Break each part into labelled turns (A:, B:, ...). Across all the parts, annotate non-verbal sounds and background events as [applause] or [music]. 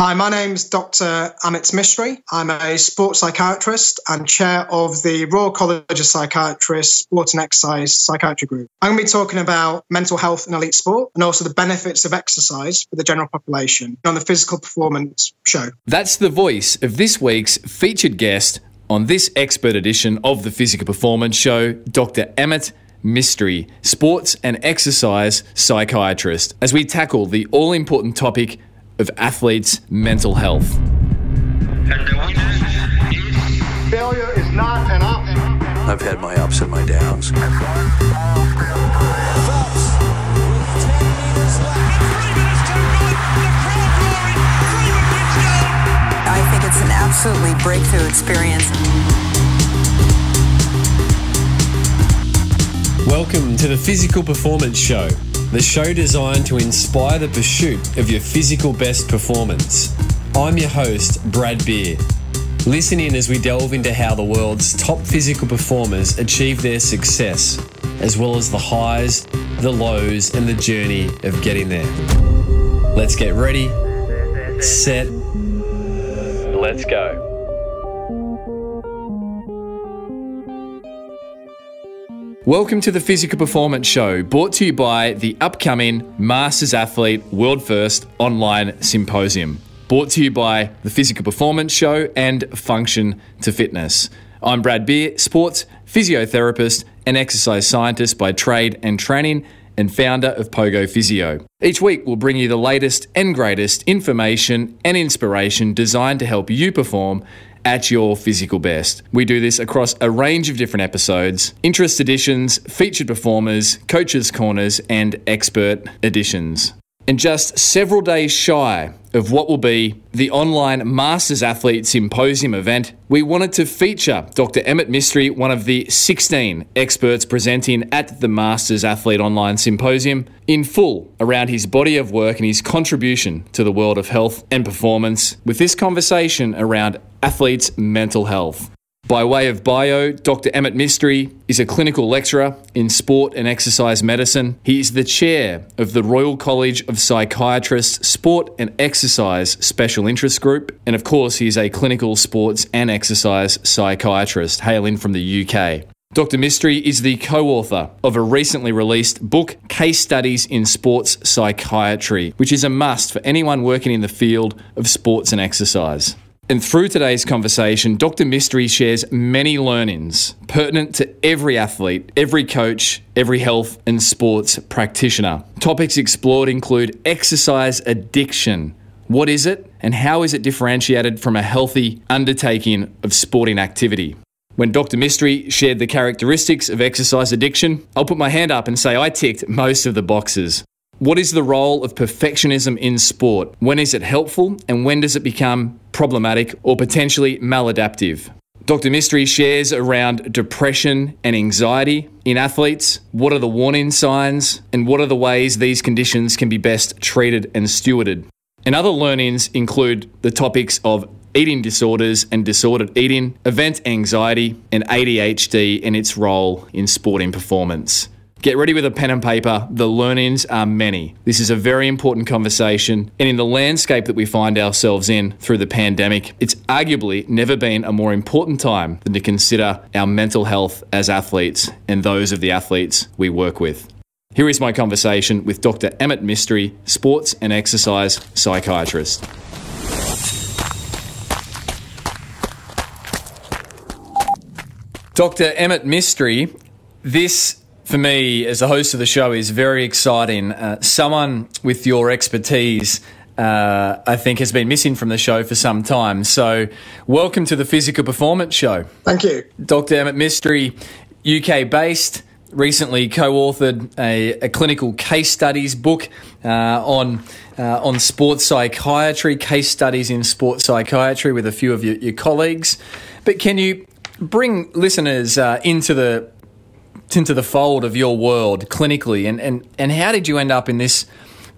A: Hi, my name's Dr. Amit Mistry. I'm a sports psychiatrist and chair of the Royal College of Psychiatrists Sport and Exercise Psychiatry Group. I'm going to be talking about mental health in elite sport and also the benefits of exercise for the general population on the Physical Performance Show.
B: That's the voice of this week's featured guest on this expert edition of the Physical Performance Show, Dr. Amit Mistry, sports and exercise psychiatrist, as we tackle the all important topic of athletes' mental health.
C: Failure is not an option.
D: I've had my ups and my downs.
E: I think it's an absolutely breakthrough experience.
F: Welcome to the Physical Performance Show, the show designed to inspire the pursuit of your physical best performance. I'm your host, Brad Beer. Listen in as we delve into how the world's top physical performers achieve their success, as well as the highs, the lows, and the journey of getting there. Let's get ready, set, let's go.
B: Welcome to the Physical Performance Show, brought to you by the upcoming Masters Athlete World First Online Symposium. Brought to you by the Physical Performance Show and Function to Fitness. I'm Brad Beer, sports physiotherapist and exercise scientist by trade and training, and founder of Pogo Physio. Each week, we'll bring you the latest and greatest information and inspiration designed to help you perform at your physical best. We do this across a range of different episodes interest editions, featured performers, coaches' corners, and expert editions. And just several days shy of what will be the online Masters Athlete Symposium event, we wanted to feature Dr. Emmett Mistry, one of the 16 experts presenting at the Masters Athlete Online Symposium, in full around his body of work and his contribution to the world of health and performance, with this conversation around athletes' mental health. By way of bio, Dr. Emmett Mistry is a clinical lecturer in sport and exercise medicine. He is the chair of the Royal College of Psychiatrists Sport and Exercise Special Interest Group. And of course, he is a clinical sports and exercise psychiatrist hailing from the UK. Dr. Mistry is the co author of a recently released book, Case Studies in Sports Psychiatry, which is a must for anyone working in the field of sports and exercise. And through today's conversation, Dr. Mistry shares many learnings pertinent to every athlete, every coach, every health and sports practitioner. Topics explored include exercise addiction. What is it, and how is it differentiated from a healthy undertaking of sporting activity? When Dr. Mistry shared the characteristics of exercise addiction, I'll put my hand up and say I ticked most of the boxes. What is the role of perfectionism in sport? When is it helpful and when does it become problematic or potentially maladaptive? Dr. Mistry shares around depression and anxiety in athletes. What are the warning signs and what are the ways these conditions can be best treated and stewarded? And other learnings include the topics of eating disorders and disordered eating, event anxiety, and ADHD and its role in sporting performance. Get ready with a pen and paper. The learnings are many. This is a very important conversation. And in the landscape that we find ourselves in through the pandemic, it's arguably never been a more important time than to consider our mental health as athletes and those of the athletes we work with. Here is my conversation with Dr. Emmett Mistry, sports and exercise psychiatrist. Dr. Emmett Mistry, this for me, as the host of the show, is very exciting. Uh, someone with your expertise, uh, I think, has been missing from the show for some time. So, welcome to the Physical Performance Show.
A: Thank you.
B: Dr. Emmett Mistry, UK based, recently co authored a, a, clinical case studies book uh, on. Uh, on sports psychiatry, case studies in sports psychiatry with a few of your, your colleagues. But can you bring listeners uh, into the into the fold of your world clinically, and, and, and how did you end up in this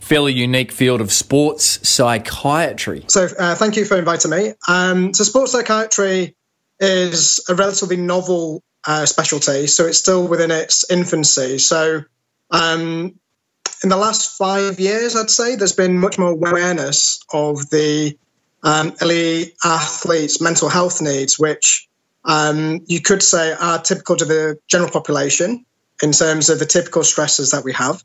B: fairly unique field of sports psychiatry?
A: So, uh, thank you for inviting me. Um, so, sports psychiatry is a relatively novel uh, specialty, so it's still within its infancy. So, um, in the last five years, I'd say there's been much more awareness of the um, elite athletes' mental health needs, which um, you could say are typical to the general population in terms of the typical stresses that we have.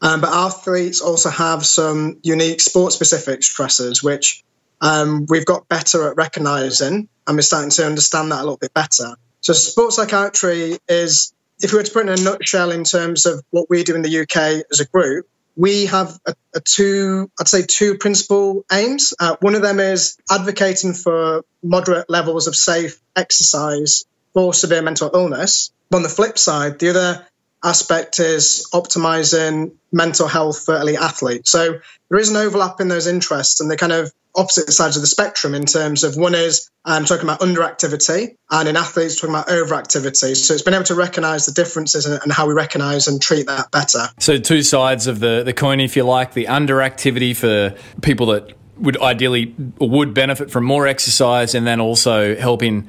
A: Um, but athletes also have some unique sport specific stresses, which um, we've got better at recognizing, and we're starting to understand that a little bit better. So, sports psychiatry is, if we were to put it in a nutshell in terms of what we do in the UK as a group, we have a, a two, I'd say, two principal aims. Uh, one of them is advocating for moderate levels of safe exercise for severe mental illness. On the flip side, the other aspect is optimizing mental health for elite athletes. So there is an overlap in those interests, and they're kind of opposite sides of the spectrum in terms of one is I'm um, talking about underactivity, and in athletes talking about overactivity. So it's been able to recognise the differences and, how we recognise and treat that better.
B: So two sides of the the coin, if you like, the underactivity for people that would ideally or would benefit from more exercise, and then also helping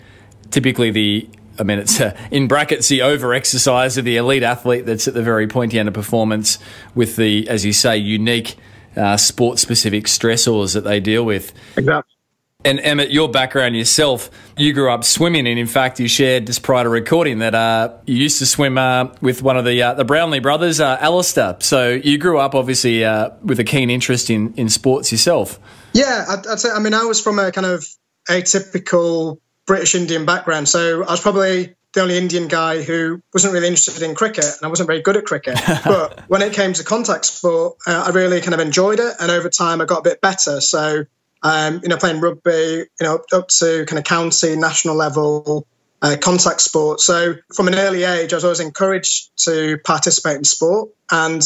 B: typically the I mean, it's uh, in brackets the over exercise of the elite athlete that's at the very pointy end of performance with the, as you say, unique uh, sport specific stressors that they deal with.
A: Exactly.
B: And Emmett, your background yourself, you grew up swimming, and in fact, you shared just prior to recording that uh, you used to swim uh, with one of the uh, the Brownlee brothers, uh, Alistair. So you grew up obviously uh, with a keen interest in in sports yourself.
A: Yeah, I'd, I'd say. I mean, I was from a kind of atypical British Indian background. So I was probably the only Indian guy who wasn't really interested in cricket and I wasn't very good at cricket. [laughs] but when it came to contact sport, uh, I really kind of enjoyed it. And over time, I got a bit better. So, um, you know, playing rugby, you know, up to kind of county, national level, uh, contact sport. So from an early age, I was always encouraged to participate in sport. And,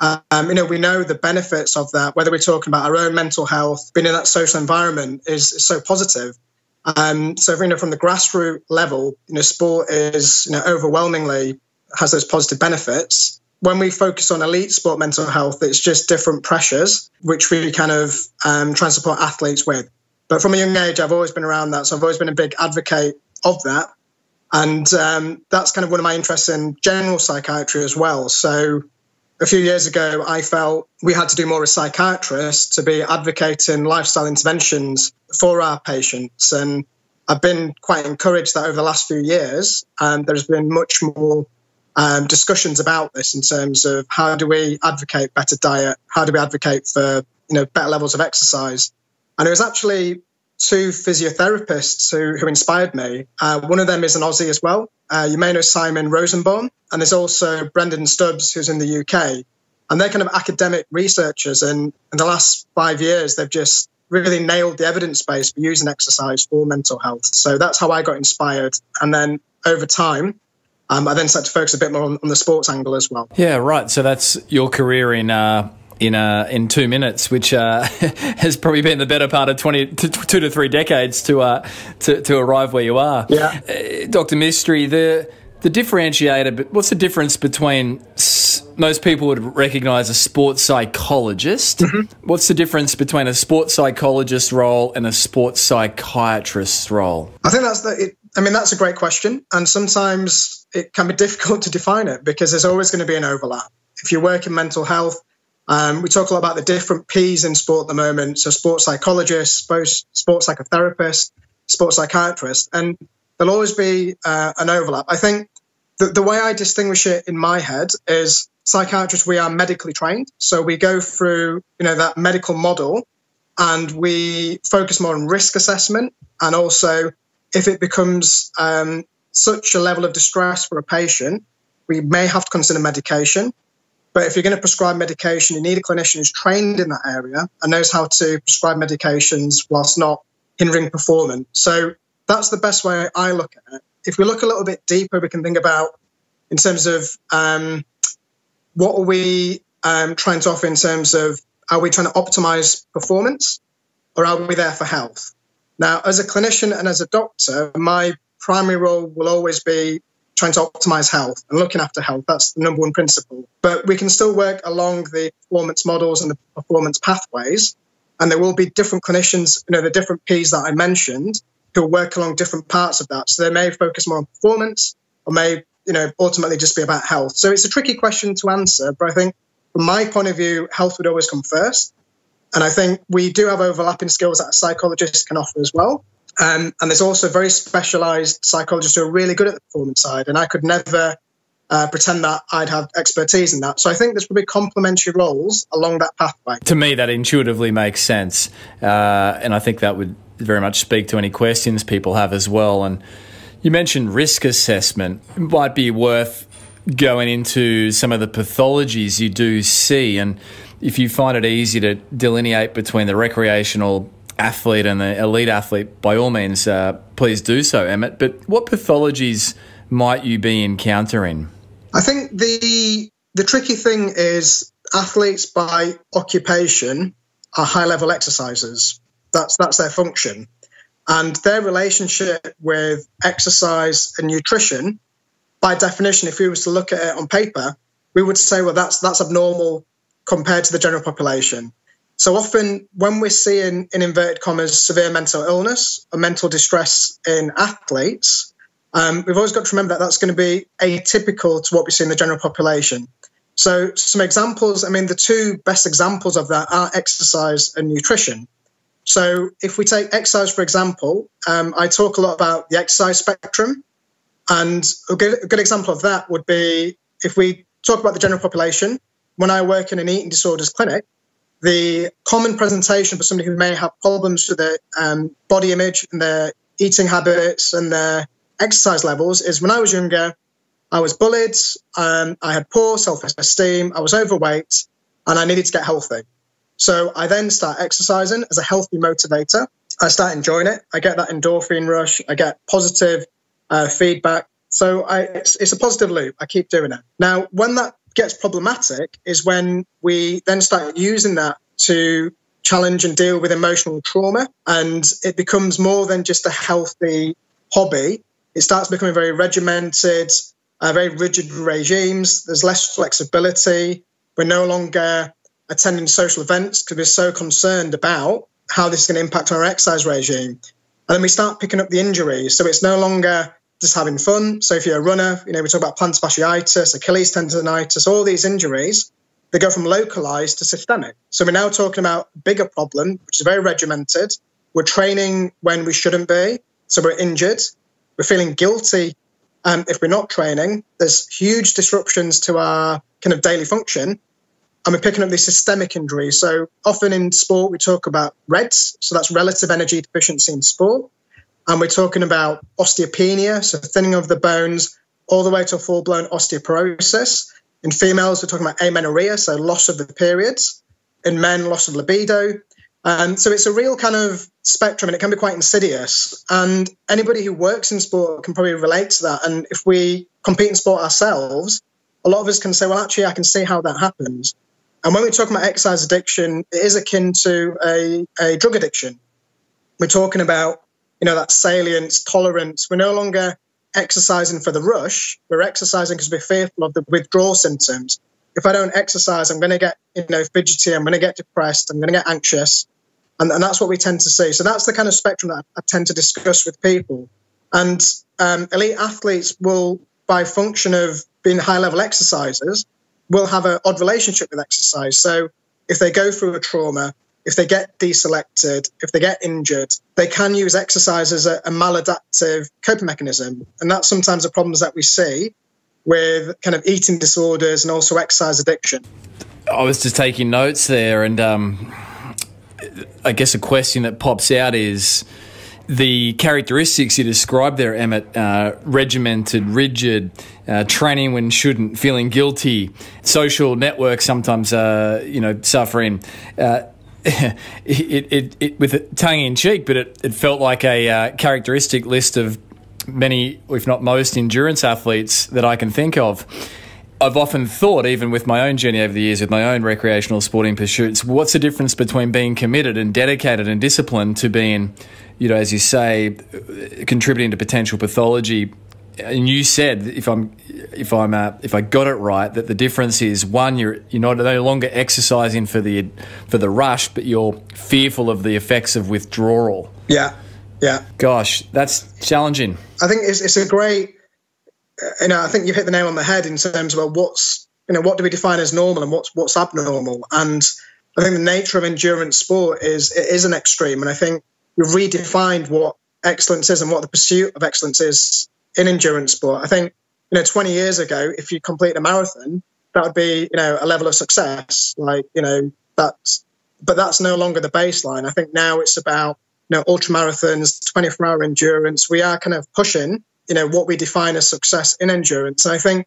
A: um, you know, we know the benefits of that, whether we're talking about our own mental health, being in that social environment is, is so positive. Um, so, you know, from the grassroots level, you know, sport is, you know, overwhelmingly has those positive benefits. When we focus on elite sport mental health, it's just different pressures, which we kind of um, try and support athletes with. But from a young age, I've always been around that. So I've always been a big advocate of that. And um, that's kind of one of my interests in general psychiatry as well. So a few years ago, I felt we had to do more as psychiatrists to be advocating lifestyle interventions for our patients. And I've been quite encouraged that over the last few years, um, there's been much more um, discussions about this in terms of how do we advocate better diet, how do we advocate for you know better levels of exercise. And it was actually two physiotherapists who, who inspired me. Uh, one of them is an Aussie as well. Uh, you may know Simon Rosenbaum, and there's also Brendan Stubbs, who's in the UK. And they're kind of academic researchers. And in the last five years, they've just really nailed the evidence base for using exercise for mental health. So that's how I got inspired. And then over time, um, I then started to focus a bit more on, on, the sports angle as well.
B: Yeah, right. So that's your career in. Uh in uh, in two minutes, which uh, [laughs] has probably been the better part of 20, to, two to three decades to uh, to, to arrive where you are.
A: Yeah,
B: uh, Doctor Mistry, the the differentiator. But what's the difference between most people would recognise a sports psychologist? Mm-hmm. What's the difference between a sports psychologist role and a sports psychiatrist role?
A: I think that's the. It, I mean, that's a great question, and sometimes it can be difficult to define it because there's always going to be an overlap. If you work in mental health um, we talk a lot about the different P's in sport at the moment. So, sports psychologists, sports, sports psychotherapists, sports psychiatrists, and there'll always be uh, an overlap. I think the, the way I distinguish it in my head is psychiatrists, we are medically trained. So, we go through you know that medical model and we focus more on risk assessment and also if it becomes um, such a level of distress for a patient, we may have to consider medication. But if you're going to prescribe medication, you need a clinician who's trained in that area and knows how to prescribe medications whilst not hindering performance. So that's the best way I look at it. If we look a little bit deeper, we can think about in terms of um, what are we um, trying to offer in terms of are we trying to optimize performance or are we there for health? Now, as a clinician and as a doctor, my primary role will always be trying to optimize health and looking after health. That's the number one principle. But we can still work along the performance models and the performance pathways. And there will be different clinicians, you know, the different P's that I mentioned who work along different parts of that. So they may focus more on performance or may, you know, ultimately just be about health. So it's a tricky question to answer, but I think from my point of view, health would always come first. And I think we do have overlapping skills that a psychologist can offer as well. Um, and there's also very specialized psychologists who are really good at the performance side. And I could never uh, pretend that I'd have expertise in that. So I think there's probably complementary roles along that pathway.
B: To me, that intuitively makes sense. Uh, and I think that would very much speak to any questions people have as well. And you mentioned risk assessment. It might be worth going into some of the pathologies you do see. And if you find it easy to delineate between the recreational athlete and the elite athlete, by all means, uh, please do so, Emmett. But what pathologies might you be encountering?
A: I think the the tricky thing is athletes by occupation are high level exercisers. That's that's their function, and their relationship with exercise and nutrition, by definition, if we was to look at it on paper, we would say, well, that's that's abnormal compared to the general population. So often, when we're seeing, in inverted commas, severe mental illness or mental distress in athletes, um, we've always got to remember that that's going to be atypical to what we see in the general population. So, some examples I mean, the two best examples of that are exercise and nutrition. So, if we take exercise, for example, um, I talk a lot about the exercise spectrum. And a good, a good example of that would be if we talk about the general population, when I work in an eating disorders clinic, the common presentation for somebody who may have problems with their um, body image and their eating habits and their exercise levels is when I was younger, I was bullied, um, I had poor self esteem, I was overweight, and I needed to get healthy. So I then start exercising as a healthy motivator. I start enjoying it. I get that endorphin rush. I get positive uh, feedback. So I, it's, it's a positive loop. I keep doing it. Now, when that gets problematic is when we then start using that to challenge and deal with emotional trauma. And it becomes more than just a healthy hobby. It starts becoming very regimented, uh, very rigid regimes. There's less flexibility. We're no longer attending social events because we're so concerned about how this is going to impact on our exercise regime. And then we start picking up the injuries. So it's no longer just having fun. So if you're a runner, you know, we talk about plantar fasciitis, Achilles tendonitis, all these injuries, they go from localized to systemic. So we're now talking about a bigger problem, which is very regimented. We're training when we shouldn't be. So we're injured. We're feeling guilty um, if we're not training. There's huge disruptions to our kind of daily function. And we're picking up these systemic injuries. So often in sport, we talk about REDS. So that's relative energy deficiency in sport. And we're talking about osteopenia, so thinning of the bones, all the way to a full blown osteoporosis. In females, we're talking about amenorrhea, so loss of the periods. In men, loss of libido. And so it's a real kind of spectrum and it can be quite insidious. And anybody who works in sport can probably relate to that. And if we compete in sport ourselves, a lot of us can say, well, actually, I can see how that happens. And when we talk about exercise addiction, it is akin to a, a drug addiction. We're talking about you know, that salience, tolerance. We're no longer exercising for the rush. We're exercising because we're fearful of the withdrawal symptoms. If I don't exercise, I'm going to get, you know, fidgety. I'm going to get depressed. I'm going to get anxious. And, and that's what we tend to see. So that's the kind of spectrum that I, tend to discuss with people. And um, elite athletes will, by function of being high level exercisers, will have an odd relationship with exercise. So if they go through a trauma, if they get deselected, if they get injured, they can use exercise as a, a maladaptive coping mechanism. And that's sometimes the problems that we see with kind of eating disorders and also exercise addiction.
B: I was just taking notes there, and um, I guess a question that pops out is the characteristics you described there, Emmett uh, regimented, rigid, uh, training when shouldn't, feeling guilty, social network sometimes, uh, you know, suffering. Uh, it, it, it, with tongue in cheek, but it, it felt like a uh, characteristic list of many, if not most, endurance athletes that I can think of. I've often thought, even with my own journey over the years, with my own recreational sporting pursuits, what's the difference between being committed and dedicated and disciplined to being, you know, as you say, contributing to potential pathology and you said if I'm if I'm uh, if I got it right that the difference is one you're you're not no longer exercising for the for the rush but you're fearful of the effects of withdrawal.
A: Yeah, yeah.
B: Gosh, that's challenging.
A: I think it's it's a great. You know, I think you hit the nail on the head in terms of what's you know what do we define as normal and what's what's abnormal and I think the nature of endurance sport is it is an extreme, and I think we've redefined what excellence is and what the pursuit of excellence is in endurance sport. I think you know 20 years ago, if you complete a marathon, that would be you know a level of success. Like you know that's but that's no longer the baseline. I think now it's about you know ultra marathons, 24 hour endurance. We are kind of pushing you know what we define as success in endurance. And I think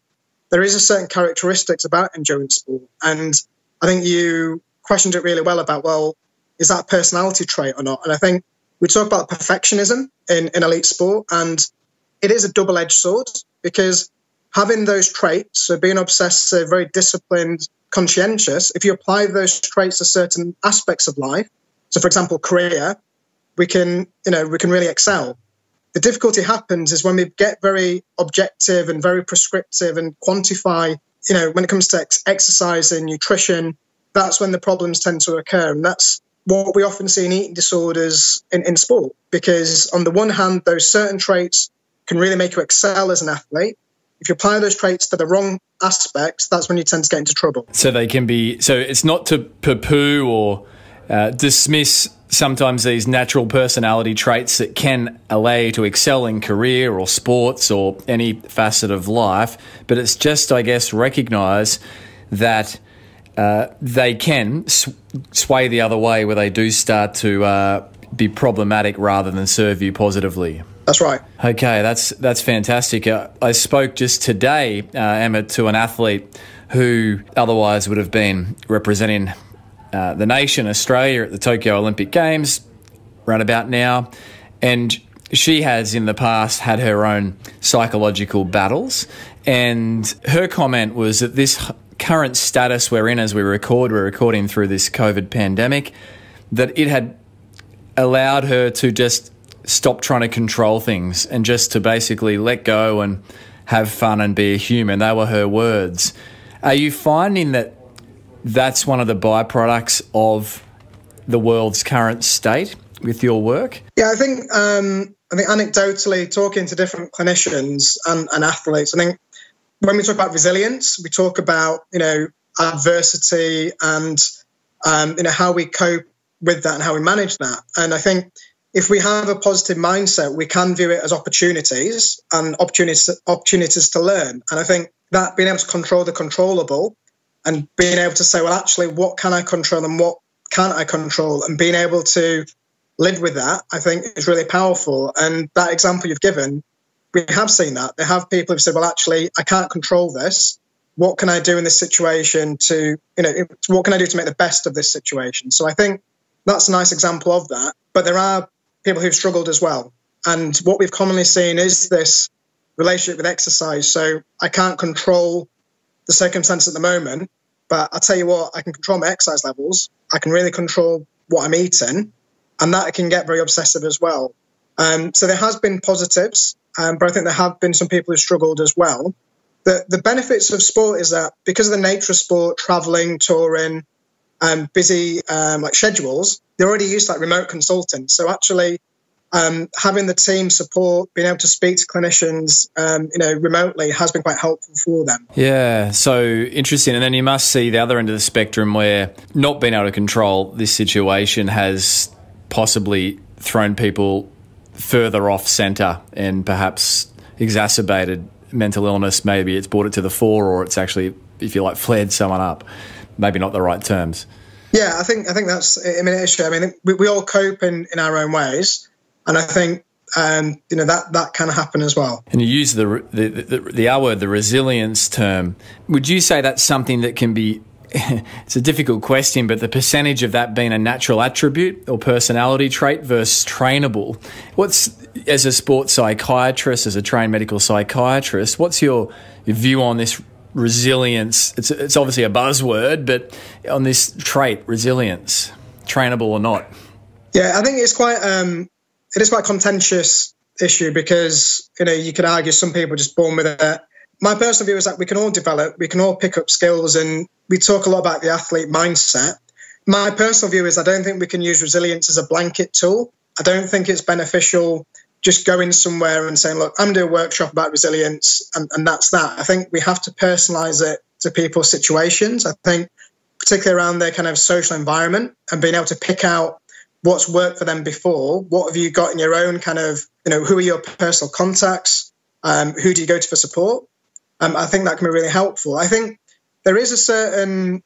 A: there is a certain characteristics about endurance sport, and I think you questioned it really well about well, is that personality trait or not? And I think we talk about perfectionism in, in elite sport, and it is a double edged sword because having those traits, so being obsessive, very disciplined, conscientious, if you apply those traits to certain aspects of life, so for example, career, we can, you know, we can really excel. The difficulty happens is when we get very objective and very prescriptive and quantify, you know, when it comes to ex- exercise and nutrition, that's when the problems tend to occur. And that's what we often see in eating disorders in, in sport. Because on the one hand, those certain traits can really make you excel as an athlete. If you apply those traits to the wrong aspects, that's when you tend to get into trouble.
B: So they can be, so it's not to poo poo or uh, dismiss sometimes these natural personality traits that can allow you to excel in career or sports or any facet of life, but it's just, I guess, recognize that uh, they can sw- sway the other way where they do start to uh, be problematic rather than serve you positively.
A: That's right.
B: Okay, that's that's fantastic. Uh, I spoke just today, uh, Emma, to an athlete who otherwise would have been representing uh, the nation, Australia, at the Tokyo Olympic Games, right about now, and she has in the past had her own psychological battles, and her comment was that this current status we're in as we record, we're recording through this COVID pandemic, that it had allowed her to just stop trying to control things and just to basically let go and have fun and be a human. They were her words. Are you finding that that's one of the byproducts of the world's current state with your work?
A: Yeah, I think um, I think anecdotally talking to different clinicians and, and athletes, I think when we talk about resilience, we talk about you know adversity and um, you know how we cope with that and how we manage that. And I think if we have a positive mindset, we can view it as opportunities and opportunities opportunities to learn. And I think that being able to control the controllable and being able to say, well, actually, what can I control and what can't I control, and being able to live with that, I think is really powerful. And that example you've given we have seen that. They have people who've said, well, actually, I can't control this. What can I do in this situation to, you know, what can I do to make the best of this situation? So I think that's a nice example of that. But there are people who've struggled as well. And what we've commonly seen is this relationship with exercise. So I can't control the circumstance at the moment, but I tell you what, I can control my exercise levels. I can really control what I'm eating, and that can get very obsessive as well. Um, so there has been positives, um, but I think there have been some people who struggled as well. The, the benefits of sport is that because of the nature of sport, traveling, touring, um, busy um, like schedules, they're already used like remote consulting. So actually, um, having the team support, being able to speak to clinicians, um, you know, remotely has been quite helpful for them.
B: Yeah, so interesting. And then you must see the other end of the spectrum where not being able to control this situation has possibly thrown people further off centre and perhaps exacerbated mental illness. Maybe it's brought it to the fore, or it's actually, if you like, flared someone up. Maybe not the right terms.
A: Yeah, I think I think that's I mean issue. I mean we, we all cope in, in our own ways, and I think um, you know that that can happen as well.
B: And you use the the, the the R word, the resilience term. Would you say that's something that can be [laughs] it's a difficult question, but the percentage of that being a natural attribute or personality trait versus trainable. What's, as a sports psychiatrist, as a trained medical psychiatrist, what's your, view on this resilience? It's, it's obviously a buzzword, but on this trait, resilience, trainable or not?
A: Yeah, I think it's quite, um, it is quite contentious issue because, you know, you could argue some people just born with it my personal view is that we can all develop, we can all pick up skills, and we talk a lot about the athlete mindset. My personal view is I don't think we can use resilience as a blanket tool. I don't think it's beneficial just going somewhere and saying, look, I'm doing a workshop about resilience, and, and that's that. I think we have to personalize it to people's situations. I think particularly around their kind of social environment and being able to pick out what's worked for them before. What have you got in your own kind of, you know, who are your personal contacts? Um, who do you go to for support? Um, I think that can be really helpful. I think there is a certain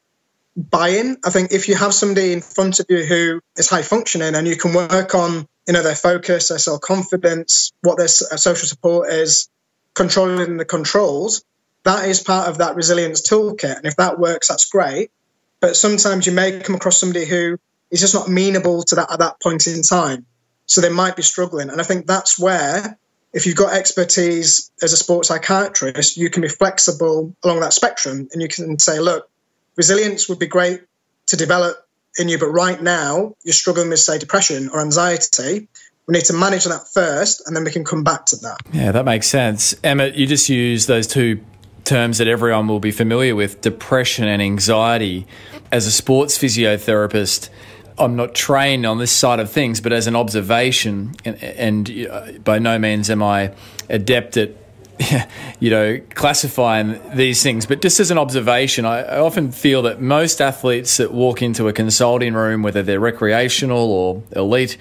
A: buy-in. I think if you have somebody in front of you who is high functioning and you can work on, you know, their focus, their self-confidence, what their uh, social support is, controlling the controls, that is part of that resilience toolkit. And if that works, that's great. But sometimes you may come across somebody who is just not amenable to that at that point in time. So they might be struggling. And I think that's where, if you've got expertise as a sports psychiatrist, you can be flexible along that spectrum and you can say, look, resilience would be great to develop in you, but right now you're struggling with, say, depression or anxiety. We need to manage that first and then we can come back to that.
B: Yeah, that makes sense. Emmett, you just use those two terms that everyone will be familiar with depression and anxiety. As a sports physiotherapist, I'm not trained on this side of things, but as an observation, and, and uh, by no means am I adept at [laughs] you know, classifying these things, but just as an observation, I, I, often feel that most athletes that walk into a consulting room, whether they're recreational or elite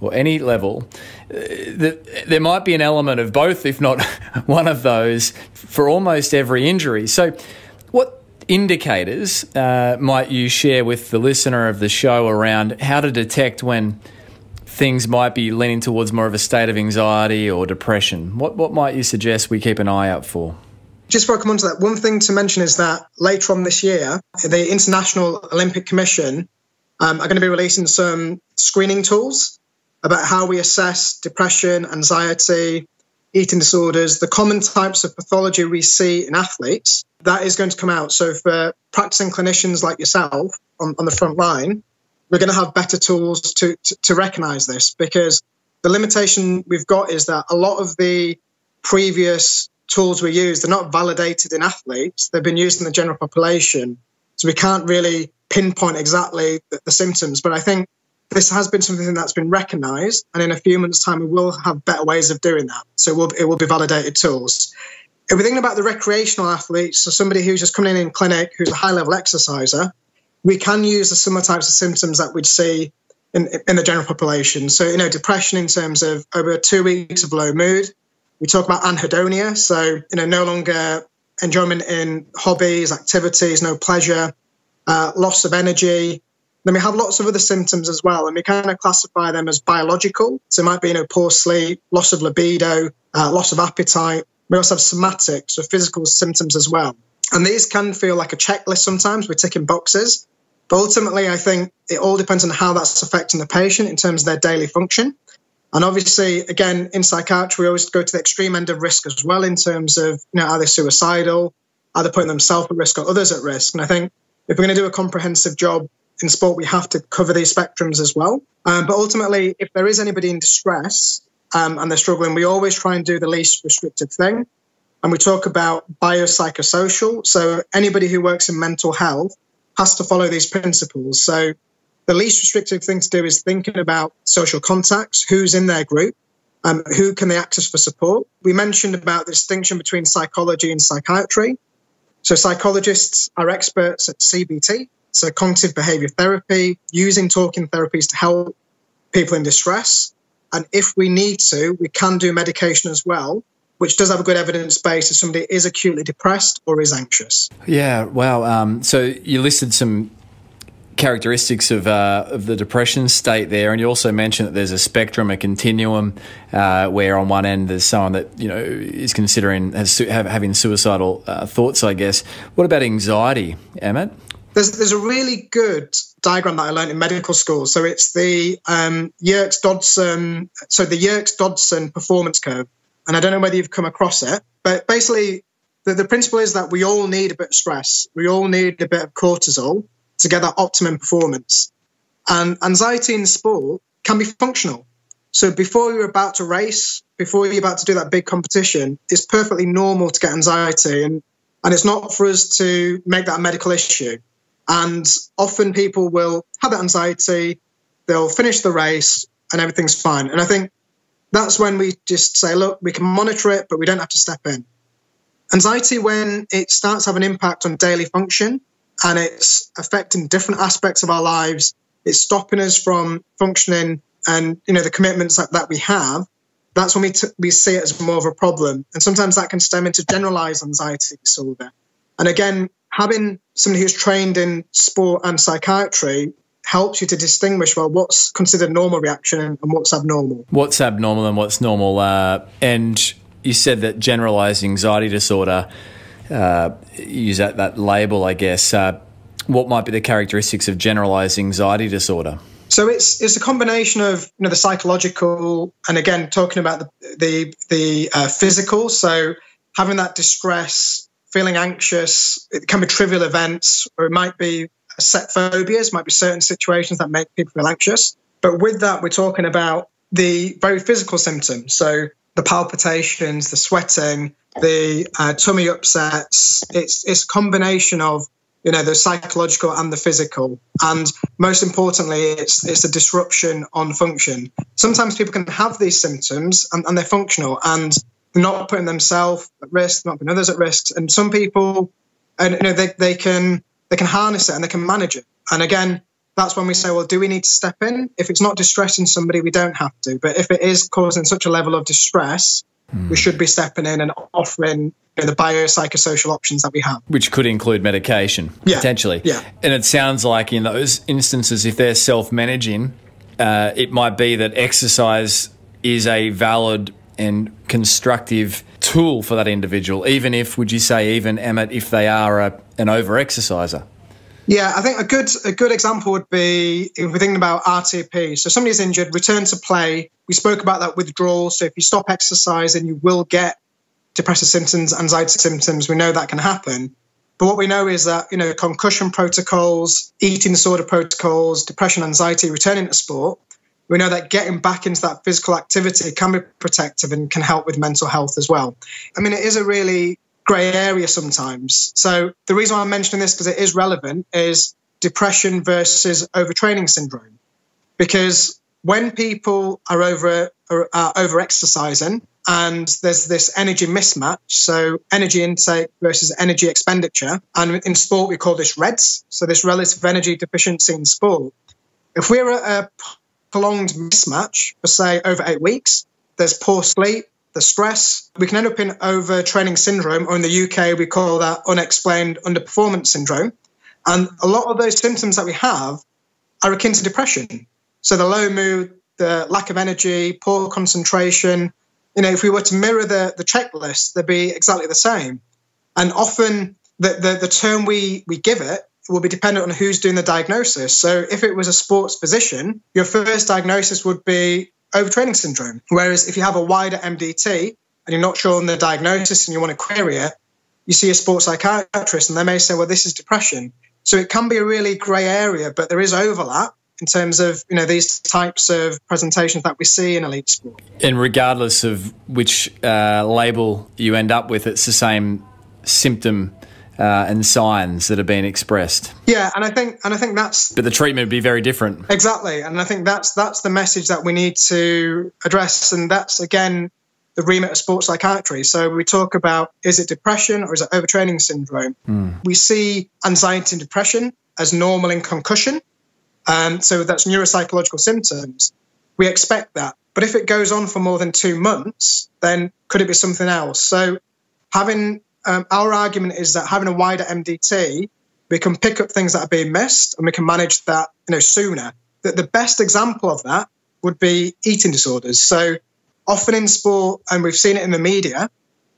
B: or any level, uh, there might be an element of both, if not [laughs] one of those, for almost every injury. So, indicators uh, might you share with the listener of the show around how to detect when things might be leaning towards more of a state of anxiety or depression? What, what might you suggest we keep an eye out for?
A: Just before I come on to that, one thing to mention is that later on this year, the International Olympic Commission um, are going to be releasing some screening tools about how we assess depression, anxiety, eating disorders, the common types of pathology we see in athletes. That is going to come out. So, for practicing clinicians like yourself on, on the front line, we're going to have better tools to, to, to recognize this because the limitation we've got is that a lot of the previous tools we use, they're not validated in athletes. They've been used in the general population. So we can't really pinpoint exactly the, the symptoms. But I think this has been something that's been recognized. And in a few months' time, we will have better ways of doing that. So it will, it will be validated tools. If we're thinking about the recreational athletes, so somebody who's just coming in in clinic, who's a high level exerciser, we can use the similar types of symptoms that we'd see in, in the general population. So, you know, depression in terms of over two weeks of low mood. We talk about anhedonia, so, you know, no longer enjoyment in hobbies, activities, no pleasure, uh, loss of energy. Then we have lots of other symptoms as well, and we kind of classify them as biological. So it might be, you know, poor sleep, loss of libido, uh, loss of appetite. We also have somatic, so physical symptoms as well. And these can feel like a checklist sometimes. We're ticking boxes. But ultimately, I think it all depends on how that's affecting the patient in terms of their daily function. And obviously, again, in psychiatry, we always go to the extreme end of risk as well in terms of, you know, are they suicidal? Are they putting themselves at risk or others at risk? And I think if we're going to do a comprehensive job in sport, we have to cover these spectrums as well. Um, but ultimately, if there is anybody in distress um, and they're struggling, we always try and do the least restrictive thing. And we talk about biopsychosocial. So anybody who works in mental health has to follow these principles. So the least restrictive thing to do is thinking about social contacts, who's in their group, um, who can they access for support. We mentioned about the distinction between psychology and psychiatry. So psychologists are experts at CBT, so cognitive behavior therapy, using talking therapies to help people in distress. And if we need to, we can do medication as well which does have a good evidence base if somebody is acutely depressed or is anxious.
B: Yeah, wow. Um, so you listed some characteristics of, uh, of the depression state there, and you also mentioned that there's a spectrum, a continuum, uh, where on one end there's someone that you know is considering has have, having suicidal uh, thoughts. I guess. What about anxiety, Emmett?
A: There's there's a really good diagram that I learned in medical school. So it's the um, Yerkes Dodson, so the Yerkes Dodson performance curve and I don't know whether you've come across it, but basically the, the principle is that we all need a bit of stress. We all need a bit of cortisol to get that optimum performance. And anxiety in sport can be functional. So before you're about to race, before you're about to do that big competition, it's perfectly normal to get anxiety. And, and it's not for us to make that a medical issue. And often people will have that anxiety, they'll finish the race, and everything's fine. And I think that's when we just say, look, we can monitor it, but we don't have to step in. Anxiety, when it starts to have an impact on daily function, and it's affecting different aspects of our lives. It's stopping us from functioning and you know the commitments that, that we have. That's when we t- we see it as more of a problem, and sometimes that can stem into generalized anxiety disorder. And again, having somebody who's trained in sport and psychiatry helps you to distinguish well what's considered normal reaction and what's abnormal.
B: What's abnormal and what's normal? Uh, and you said that generalized anxiety disorder, uh, use that, that label, I guess. Uh, what might be the characteristics of generalized anxiety disorder?
A: So it's it's a combination of you know the psychological and again talking about the the the uh, physical. So having that distress, feeling anxious, it can be trivial events, or it might be set phobias, might be certain situations that make people feel anxious. But with that, we're talking about the very physical symptoms. So the palpitations, the sweating, the uh, tummy upsets. It's it's a combination of you know the psychological and the physical, and most importantly, it's it's a disruption on function. Sometimes people can have these symptoms and, and they're functional and not putting themselves at risk, not putting others at risk. And some people, and you know, they, they can they can harness it and they can manage it. And again, that's when we say, well, do we need to step in? If it's not distressing somebody, we don't have to. But if it is causing such a level of distress, mm. we should be stepping in and offering you know, the biopsychosocial options that we have.
B: Which could include medication,
A: yeah.
B: potentially.
A: Yeah.
B: And it sounds like in those instances, if they're self managing, uh, it might be that exercise is a valid and constructive tool for that individual, even if, would you say, even Emmett, if they are a, an over exerciser?
A: Yeah, I think a good a good example would be if we're thinking about RTP. So somebody's injured, return to play. We spoke about that withdrawal. So if you stop exercising, you will get depressive symptoms, anxiety symptoms. We know that can happen. But what we know is that you know concussion protocols, eating disorder protocols, depression, anxiety, returning to sport we know that getting back into that physical activity can be protective and can help with mental health as well. I mean, it is a really grey area sometimes. So the reason I'm mentioning this because it is relevant is depression versus overtraining syndrome. Because when people are over are, over exercising and there's this energy mismatch, so energy intake versus energy expenditure, and in sport we call this REDS, so this relative energy deficiency in sport. If we're at a prolonged mismatch for, say, over eight weeks. There's poor sleep, the stress. We can end up in overtraining syndrome, or in the UK, we call that unexplained underperformance syndrome. And a lot of those symptoms that we have are akin to depression. So the low mood, the lack of energy, poor concentration. You know, if we were to mirror the, the checklist, they'd be exactly the same. And often the, the, the term we, we give it will be dependent on who's doing the diagnosis. So if it was a sports physician, your first diagnosis would be overtraining syndrome. Whereas if you have a wider MDT and you're not sure on the diagnosis and you want to query it, you see a sports psychiatrist and they may say, well, this is depression. So it can be a really grey area, but there is overlap in terms of you know these types of presentations that we see in elite sport.
B: And regardless of which uh, label you end up with, it's the same symptom uh, and signs that are being expressed.
A: Yeah, and I think and I think that's
B: but the treatment would be very different.
A: Exactly, and I think that's that's the message that we need to address, and that's again the remit of sports psychiatry. So we talk about is it depression or is it overtraining syndrome? Mm. We see anxiety and depression as normal in concussion, um, so that's neuropsychological symptoms. We expect that, but if it goes on for more than two months, then could it be something else? So having um, our argument is that having a wider MDT, we can pick up things that are being missed and we can manage that you know sooner. The, the best example of that would be eating disorders. So often in sport, and we've seen it in the media,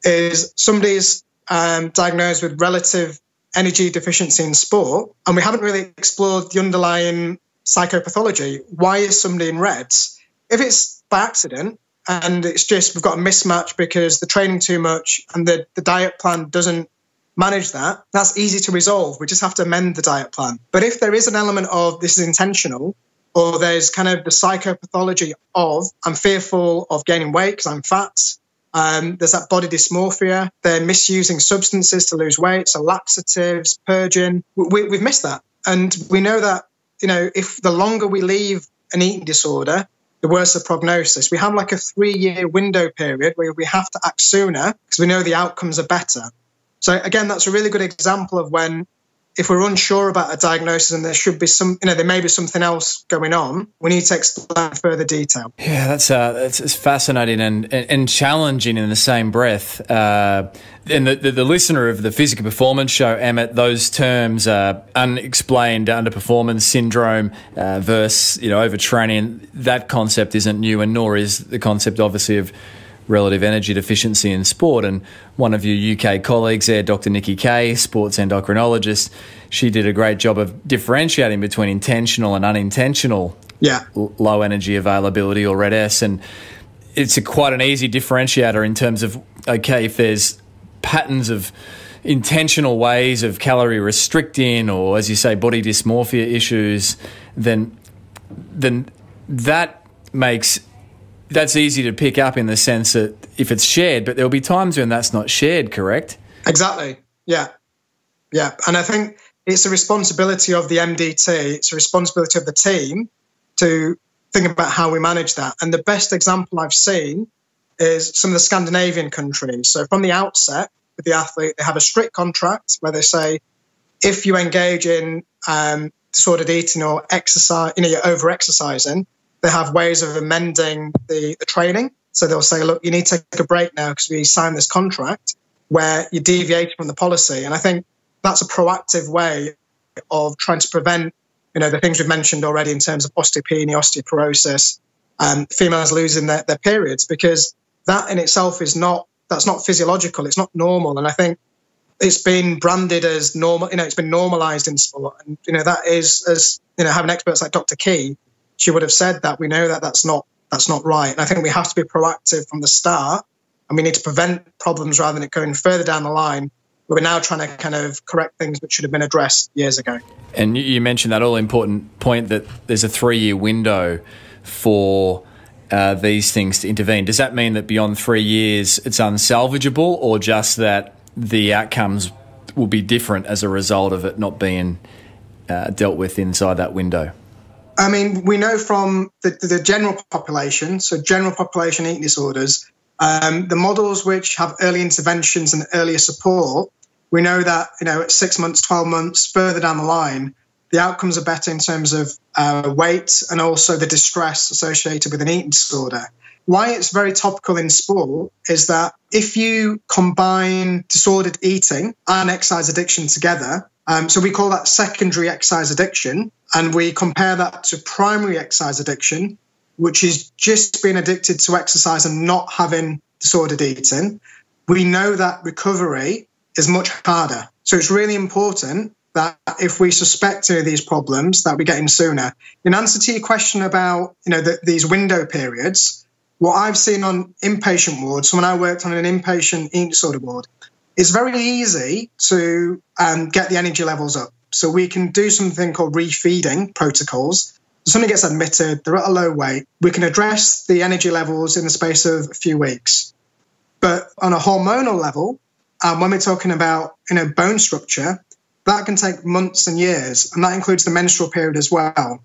A: is somebody's um, diagnosed with relative energy deficiency in sport, and we haven't really explored the underlying psychopathology. Why is somebody in reds? If it's by accident, and it's just we've got a mismatch because the training too much and the, the diet plan doesn't manage that. That's easy to resolve. We just have to amend the diet plan. But if there is an element of this is intentional or there's kind of the psychopathology of i'm fearful of gaining weight because i'm fat um, there's that body dysmorphia they're misusing substances to lose weight so laxatives purging we, we've missed that. And we know that you know if the longer we leave an eating disorder the worse the prognosis. We have like a three year window period where we have to act sooner because we know the outcomes are better. So, again, that's a really good example of when if we're unsure about a diagnosis and there should be some, you know, there may be something else going on, we need to explain further detail.
B: Yeah, that's uh, that's, fascinating and, and, and challenging in the same breath. Uh, and the, the, the, listener of the physical performance show, Emmett, those terms, uh, unexplained underperformance syndrome uh, versus you know overtraining, that concept isn't new, and nor is the concept obviously of relative energy deficiency in sport. And one of your UK colleagues there, Dr. Nicky Keay, sports endocrinologist, she did a great job of differentiating between intentional and unintentional
A: yeah.
B: low energy availability or RED-S. And it's a, quite an easy differentiator in terms of, okay, if there's patterns of intentional ways of calorie restricting or, as you say, body dysmorphia issues, then then that makes that's easy to pick up in the sense that if it's shared, but there'll be times when that's not shared, correct?
A: Exactly. Yeah. Yeah. And I think it's a responsibility of the MDT, it's a responsibility of the team to think about how we manage that. And the best example I've seen is some of the Scandinavian countries. So from the outset, with the athlete, they have a strict contract where they say, if you engage in um, disordered eating or exercise, you know, you're over exercising, they have ways of amending the, the training. So they'll say, look, you need to take a break now because we signed this contract where you deviate from the policy. And I think that's a proactive way of trying to prevent, you know, the things we've mentioned already in terms of osteopenia, osteoporosis, and females losing their, their periods because that in itself is not that's not physiological. It's not normal. And I think it's been branded as normal. You know, it's been normalized in sport, and you know that is as you know having experts like Dr. Keay she would have said that. We know that that's not that's not right. And I think we have to be proactive from the start, and we need to prevent problems rather than it going further down the line. We're now trying to kind of correct things that should have been addressed years ago.
B: And you mentioned that all important point that there's a three year window for uh, these things to intervene. Does that mean that beyond three years it's unsalvageable, or just that the outcomes will be different as a result of it not being uh, dealt with inside that window?
A: I mean, we know from the, the general population, so general population eating disorders, um, the models which have early interventions and earlier support, we know that you know at six months, twelve months further down the line, the outcomes are better in terms of uh, weight and also the distress associated with an eating disorder. Why it's very topical in sport is that if you combine disordered eating and exercise addiction together, um, so we call that secondary exercise addiction, and we compare that to primary exercise addiction, which is just being addicted to exercise and not having disordered eating. We know that recovery is much harder. So it's really important that if we suspect any of these problems, that we get in sooner. In answer to your question about you know the, these window periods, what I've seen on inpatient wards, when I worked on an inpatient eating disorder ward, it's very easy to um, get the energy levels up. So we can do something called refeeding protocols. Somebody gets admitted, they're at a low weight, we can address the energy levels in the space of a few weeks. But on a hormonal level, um, when we're talking about you know bone structure, that can take months and years, and that includes the menstrual period as well.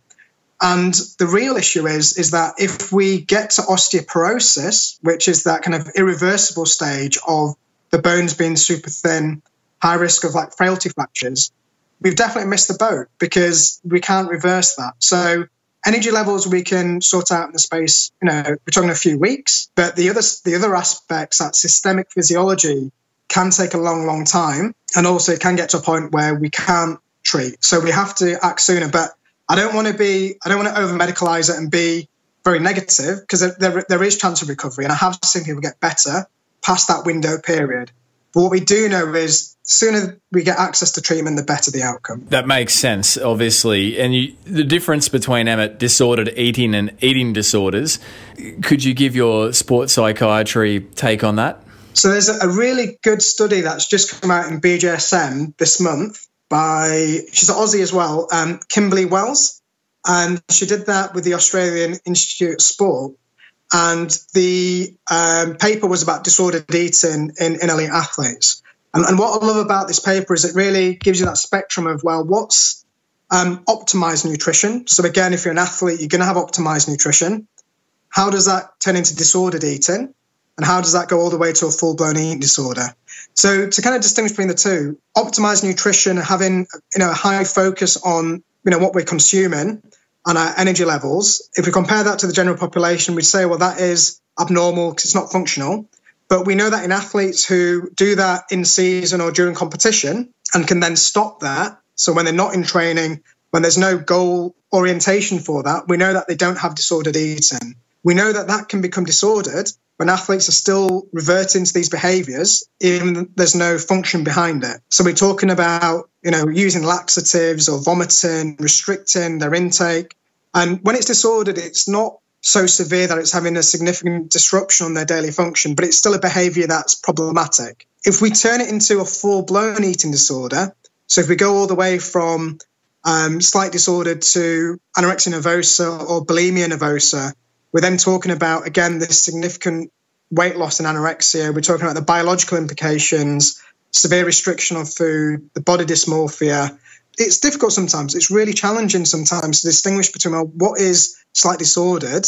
A: And the real issue is is that if we get to osteoporosis, which is that kind of irreversible stage of the bones being super thin, high risk of like frailty fractures, we've definitely missed the boat because we can't reverse that. So energy levels we can sort out in the space, you know, we're talking a few weeks, but the other the other aspects, that systemic physiology, can take a long, long time, and also it can get to a point where we can't treat. So we have to act sooner. But I don't want to be, I don't want to over medicalize it and be very negative because there, there, there is chance of recovery, and I have seen people get better past that window period. But what we do know is the sooner we get access to treatment, the better the outcome.
B: That makes sense, obviously. And you, the difference between Amit disordered eating and eating disorders, could you give your sports psychiatry take on that?
A: So there's a really good study that's just come out in BJSM this month by she's an Aussie as well, um, Kimberly Wells, and she did that with the Australian Institute of Sport. And the um, paper was about disordered eating in, in elite athletes. And, and, what I love about this paper is it really gives you that spectrum of, well, what's um, optimized nutrition? So, again, if you're an athlete, you're going to have optimized nutrition. How does that turn into disordered eating? and how does that go all the way to a full blown eating disorder? So to kind of distinguish between the two, optimized nutrition, and having you know a high focus on you know what we're consuming and our energy levels. If we compare that to the general population, we'd say well that is abnormal because it's not functional. But we know that in athletes who do that in season or during competition and can then stop that, so when they're not in training, when there's no goal orientation for that, we know that they don't have disordered eating. We know that that can become disordered when athletes are still reverting to these behaviors, even there's no function behind it. So we're talking about, you know, using laxatives or vomiting, restricting their intake. And when it's disordered, it's not so severe that it's having a significant disruption on their daily function, but it's still a behavior that's problematic. If we turn it into a full blown eating disorder, so if we go all the way from um, slight disorder to anorexia nervosa or bulimia nervosa, we're then talking about, again, this significant weight loss and anorexia. We're talking about the biological implications, severe restriction of food, the body dysmorphia. It's difficult sometimes. It's really challenging sometimes to distinguish between well, what is slightly disordered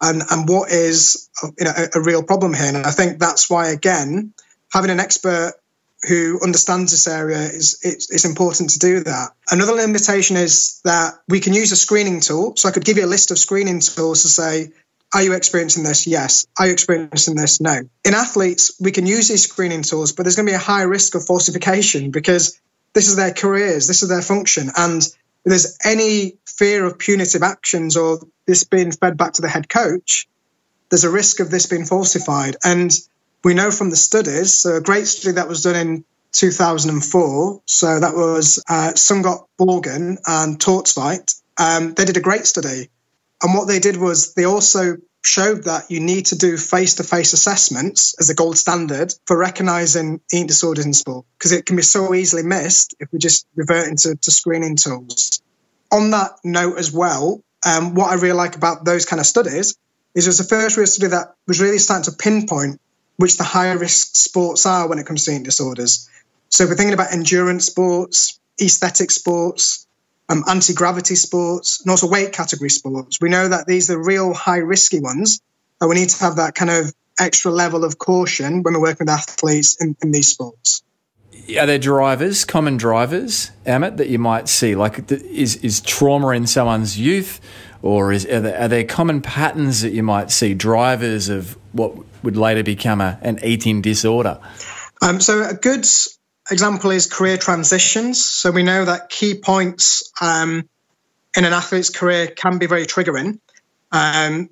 A: and, and what is you know, a, a real problem here. And I think that's why, again, having an expert who understands this area is it's, it's, important to do that. Another limitation is that we can use a screening tool. So I could give you a list of screening tools to say, are you experiencing this? Yes. Are you experiencing this? No. In athletes, we can use these screening tools, but there's going to be a high risk of falsification because this is their careers, this is their function. And if there's any fear of punitive actions or this being fed back to the head coach, there's a risk of this being falsified. And we know from the studies, so a great study that was done in 2004, so that was uh, Sundgaard Borgen and Torstveit, um, they did a great study and what they did was they also showed that you need to do face to face assessments as a gold standard for recognizing eating disorders in sport because it can be so easily missed if we just revert into to screening tools. On that note, as well, um, what I really like about those kind of studies is it was the first real study that was really starting to pinpoint which the higher risk sports are when it comes to eating disorders. So we're thinking about endurance sports, aesthetic sports, um, anti gravity sports, and also weight category sports. We know that these are real high risky ones, and we need to have that kind of extra level of caution when we're working with athletes in, in these sports.
B: Are there drivers, common drivers, Amit, that you might see? Like, is, is trauma in someone's youth, or is, are, there, are there common patterns that you might see, drivers of what would later become a, an eating disorder?
A: Um, so, a good example is career transitions. So we know that key points um, in an athlete's career can be very triggering. Um,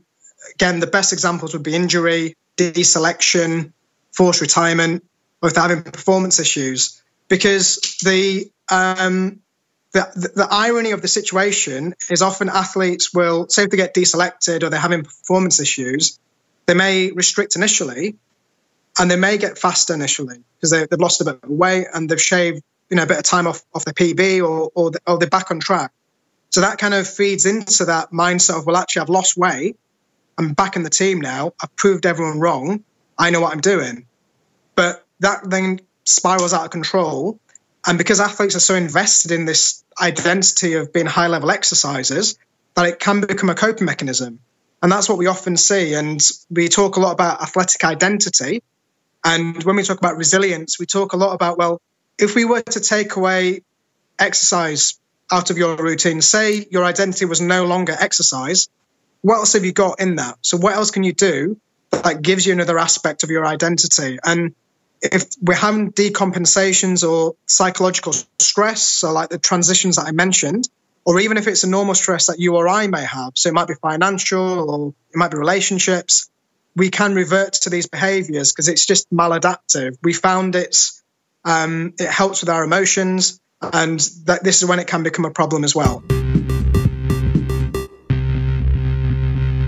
A: again, the best examples would be injury, deselection, forced retirement, or if they're having performance issues. Because the, um, the, the irony of the situation is often athletes will say if they get deselected or they're having performance issues, they may restrict initially, and they may get faster initially because they, have lost a bit of weight and they've shaved you know a bit of time off, off their PB or, or, or they're back on track. So that kind of feeds into that mindset of well, actually, I've lost weight. I'm back in the team now. I've proved everyone wrong. I know what I'm doing. But that then spirals out of control. And because athletes are so invested in this identity of being high level exercisers, that it can become a coping mechanism. And that's what we often see. And we talk a lot about athletic identity, and when we talk about resilience, we talk a lot about, well, if we were to take away exercise out of your routine, say your identity was no longer exercise, what else have you got in that? So, what else can you do that gives you another aspect of your identity? And if we're having decompensations or psychological stress, so like the transitions that I mentioned, or even if it's a normal stress that you or I may have, so it might be financial or it might be relationships, we can revert to these behaviors because it's just maladaptive. We found it's um, it helps with our emotions, and that this is when it can become a problem as well.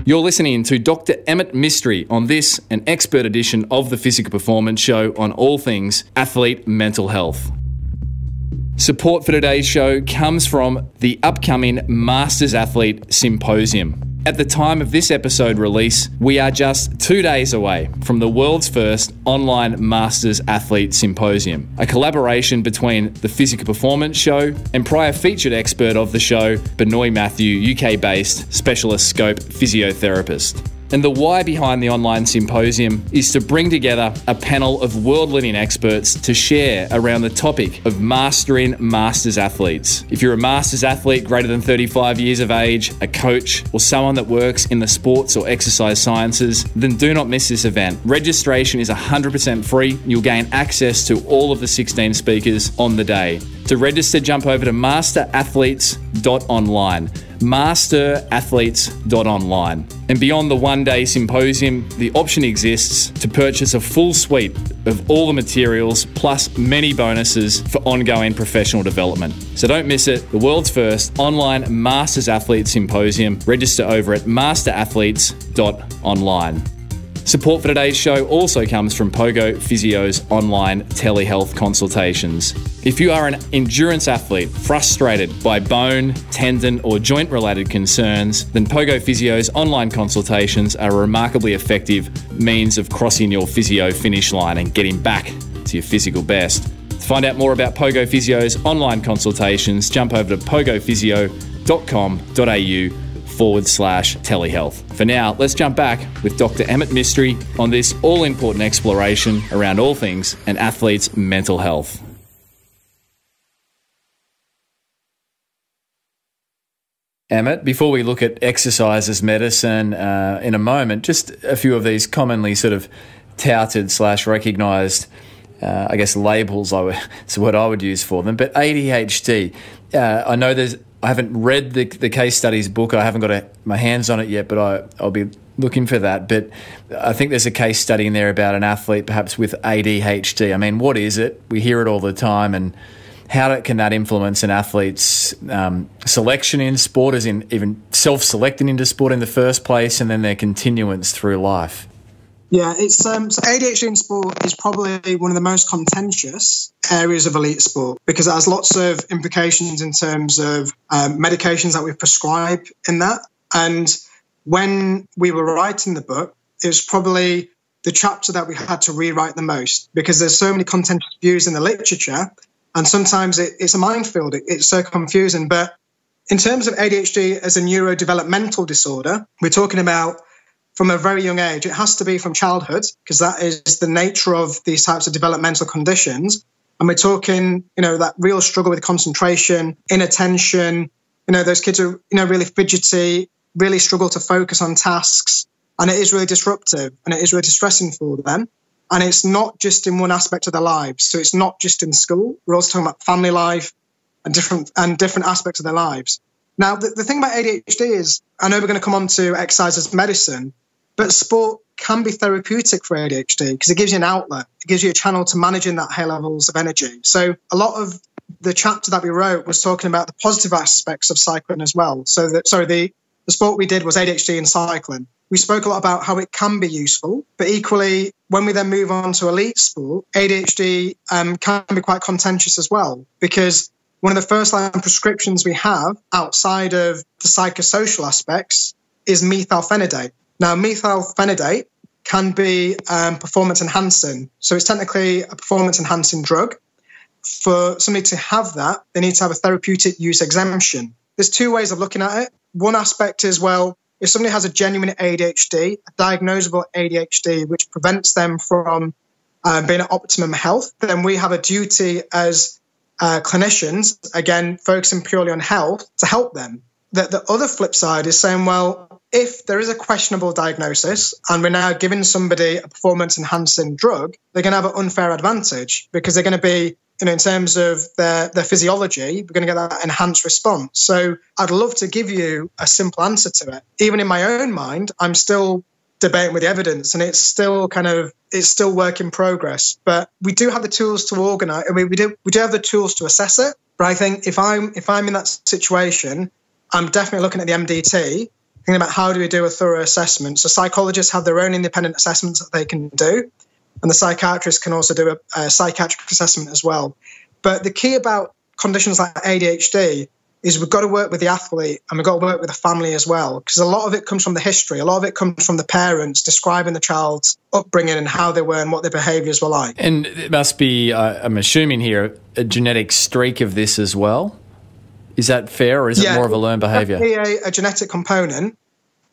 B: You're listening to Dr. Amit Mistry on this, an expert edition of the Physical Performance Show on all things athlete mental health. Support for today's show comes from the upcoming Masters Athlete Symposium. At the time of this episode release, we are just two days away from the world's first online Masters Athlete Symposium, a collaboration between the Physical Performance Show and prior featured expert of the show, Benoy Mathew, UK based specialist scope physiotherapist. And the why behind the online symposium is to bring together a panel of world leading experts to share around the topic of mastering masters athletes. If you're a masters athlete greater than 35 years of age, a coach, or someone that works in the sports or exercise sciences, then do not miss this event. Registration is 100% free. You'll gain access to all of the 16 speakers on the day. To register, jump over to masterathletes.online masterathletes.online. And beyond the one day symposium, the option exists to purchase a full suite of all the materials plus many bonuses for ongoing professional development. So don't miss it. The world's first online Masters Athlete Symposium. Register over at masterathletes.online. Support for today's show also comes from Pogo Physio's online telehealth consultations. If you are an endurance athlete frustrated by bone, tendon, or joint related concerns, then Pogo Physio's online consultations are a remarkably effective means of crossing your physio finish line and getting back to your physical best. To find out more about Pogo Physio's online consultations, jump over to pogophysio.com.au forward slash telehealth. For now, let's jump back with Dr. Amit Mistry on this all important exploration around all things an athlete's mental health. Amit, before we look at exercise as medicine uh, in a moment, just a few of these commonly sort of touted slash recognised, uh, I guess, labels. I would, [laughs] it's what I would use for them. But ADHD, uh, I know there's I haven't read the, the case studies book. I haven't got a, my hands on it yet, but I, I'll be looking for that. But I think there's a case study in there about an athlete perhaps with ADHD. I mean, what is it? We hear it all the time, and how can that influence an athlete's um, selection in sport, as in even self-selecting into sport in the first place, and then their continuance through life?
A: Yeah, it's um, so ADHD in sport is probably one of the most contentious areas of elite sport because it has lots of implications in terms of um, medications that we prescribe in that. And when we were writing the book, it was probably the chapter that we had to rewrite the most because there's so many contentious views in the literature, and sometimes it, it's a minefield. It, it's so confusing. But in terms of ADHD as a neurodevelopmental disorder, we're talking about from a very young age. It has to be from childhood because that is the nature of these types of developmental conditions. And we're talking, you know, that real struggle with concentration, inattention. You know, those kids are, you know, really fidgety, really struggle to focus on tasks. And it is really disruptive and it is really distressing for them. And it's not just in one aspect of their lives. So it's not just in school. We're also talking about family life and different and different aspects of their lives. Now, the, the thing about ADHD is, I know we're going to come on to exercise as medicine, but sport can be therapeutic for ADHD because it gives you an outlet. It gives you a channel to managing that high levels of energy. So a lot of the chapter that we wrote was talking about the positive aspects of cycling as well. So that sorry, the, the sport we did was ADHD and cycling. We spoke a lot about how it can be useful, but equally, when we then move on to elite sport, ADHD um, can be quite contentious as well because one of the first line prescriptions we have outside of the psychosocial aspects is methylphenidate. Now, methylphenidate can be um, performance enhancing. So it's technically a performance enhancing drug. For somebody to have that, they need to have a therapeutic use exemption. There's two ways of looking at it. One aspect is well, if somebody has a genuine ADHD, a diagnosable ADHD, which prevents them from uh, being at optimum health, then we have a duty as uh, clinicians, again, focusing purely on health, to help them. The, the other flip side is saying, well, if there is a questionable diagnosis and we're now giving somebody a performance enhancing drug, they're going to have an unfair advantage because they're going to be, you know, in terms of their, their physiology, we're going to get that enhanced response. So I'd love to give you a simple answer to it. Even in my own mind, I'm still debating with the evidence and it's still kind of it's still work in progress but we do have the tools to organize I mean, we do we do have the tools to assess it but i think if i'm if i'm in that situation i'm definitely looking at the mdt thinking about how do we do a thorough assessment. So psychologists have their own independent assessments that they can do, and the psychiatrist can also do a, a psychiatric assessment as well. But the key about conditions like ADHD is we've got to work with the athlete and we've got to work with the family as well because a lot of it comes from the history a lot of it comes from the parents describing the child's upbringing and how they were and what their behaviors were like
B: and it must be uh, i'm assuming here a genetic streak of this as well is that fair, or is yeah, it more of a learned behaviour?
A: A, a genetic component,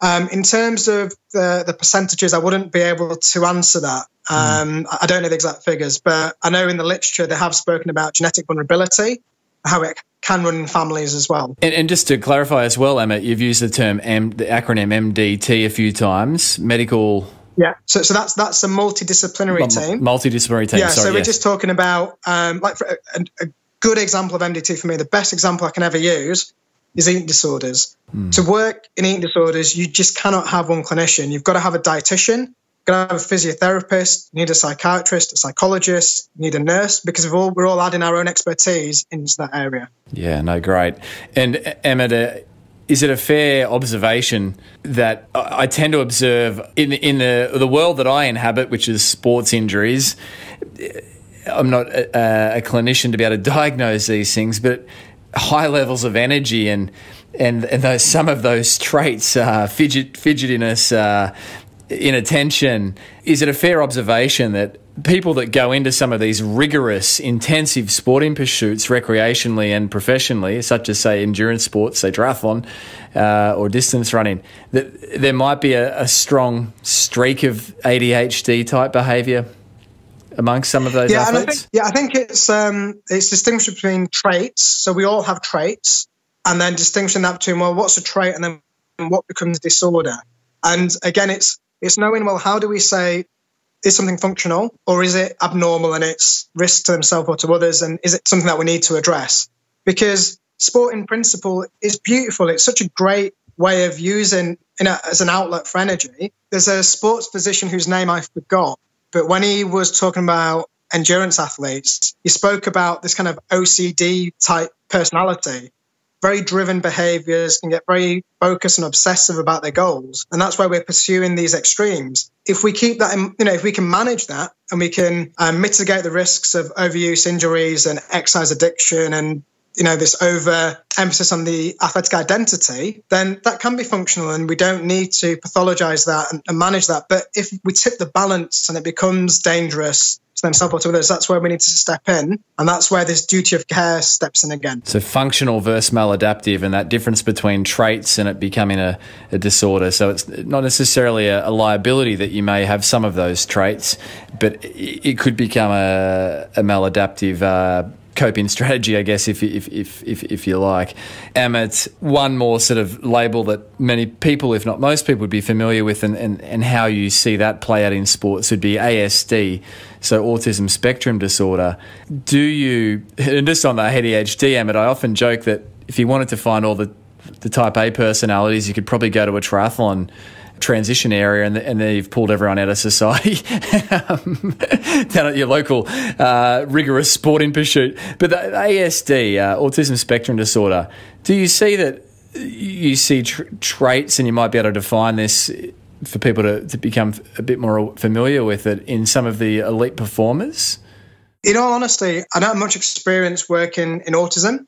A: Um, in terms of the, the percentages, I wouldn't be able to answer that. Um, I don't know the exact figures, but I know in the literature they have spoken about genetic vulnerability, how it can run in families as well.
B: And, and just to clarify as well, Amit, you've used the term M, the acronym MDT a few times, medical.
A: Yeah, so so that's that's a multidisciplinary team.
B: Multidisciplinary team.
A: Yeah,
B: sorry,
A: so we're
B: yes.
A: just talking about um, like for a, a good example of MDT for me. The best example I can ever use is eating disorders.
B: Hmm.
A: To work in eating disorders, you just cannot have one clinician. You've got to have a dietitian, you've got to have a physiotherapist, you need a psychiatrist, a psychologist, you need a nurse because we're all, we're all adding our own expertise into that area.
B: Yeah, no, great. And Amit, uh, is it a fair observation that I I tend to observe in in the the world that I inhabit, which is sports injuries? I'm not a, a clinician to be able to diagnose these things, but high levels of energy and and and those some of those traits, uh, fidget fidgetiness, uh, inattention. Is it a fair observation that people that go into some of these rigorous, intensive sporting pursuits, recreationally and professionally, such as say endurance sports, say triathlon uh, or distance running, that there might be a, a strong streak of ADHD type behaviour amongst some of those
A: yeah, and I think, yeah, I think it's um, it's distinction between traits. So we all have traits, and then distinction that between well, what's a trait, and then what becomes disorder. And again, it's it's knowing well, how do we say is something functional or is it abnormal and it's risk to themselves or to others, and is it something that we need to address? Because sport in principle is beautiful. It's such a great way of using you know, as an outlet for energy. There's a sports physician whose name I forgot, but when he was talking about endurance athletes, he spoke about this kind of OCD type personality, very driven behaviors, can get very focused and obsessive about their goals. And that's why we're pursuing these extremes. If we keep that, in, you know, if we can manage that and we can um, mitigate the risks of overuse injuries and exercise addiction and you know this over emphasis on the athletic identity then that can be functional and we don't need to pathologize that and, and manage that but if we tip the balance and it becomes dangerous to themselves or to others that's where we need to step in and that's where this duty of care steps in again
B: So functional versus maladaptive, and that difference between traits and it becoming a, a disorder. So it's not necessarily a, a liability that you may have some of those traits, but it, it could become a, a maladaptive. Uh, Coping strategy, I guess, if if, if if if you like. Amit, one more sort of label that many people, if not most people, would be familiar with, and, and, and how you see that play out in sports would be ASD, so autism spectrum disorder. Do you, and just on the ADHD, Amit, I often joke that if you wanted to find all the, the type A personalities, you could probably go to a triathlon transition area and, and then you've pulled everyone out of society [laughs] um, down at your local uh, rigorous sporting pursuit. But the ASD, uh, autism spectrum disorder, do you see that you see tr- traits and you might be able to define this for people to, to become a bit more familiar with it in some of the elite performers?
A: in all honesty i don't have much experience working in autism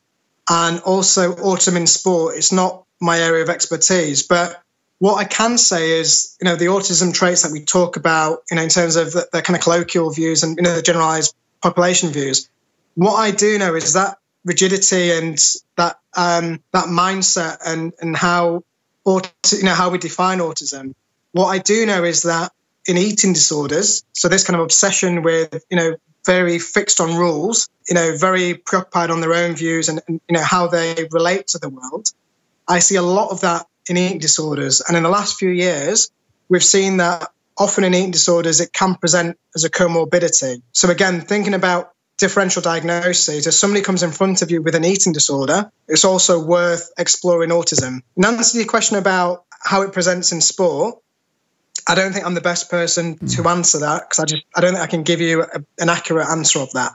A: and also autism in sport it's not my area of expertise but what I can say is, you know, the autism traits that we talk about, you know, in terms of the, the kind of colloquial views and you know the generalized population views. What I do know is that rigidity and that um, that mindset and and how you know how we define autism. What I do know is that in eating disorders, so this kind of obsession with you know very fixed on rules, you know, very preoccupied on their own views and, and you know how they relate to the world. I see a lot of that in eating disorders. And in the last few years, we've seen that often in eating disorders, it can present as a comorbidity. So, again, thinking about differential diagnosis, if somebody comes in front of you with an eating disorder, it's also worth exploring autism. In answer to your question about how it presents in sport, I don't think I'm the best person to answer that because I just I don't think I can give you a, an accurate answer of that.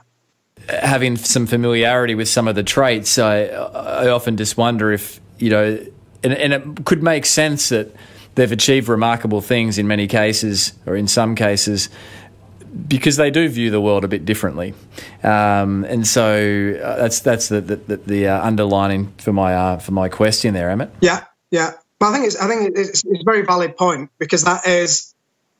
B: Having some familiarity with some of the traits, I, I often just wonder if you know and, and it could make sense that they've achieved remarkable things in many cases, or in some cases, because they do view the world a bit differently. Um, and so uh, that's that's the the, the uh, underlining for my uh, for my question there, Amit.
A: Yeah, yeah. But I think it's I think it's, it's a very valid point because that is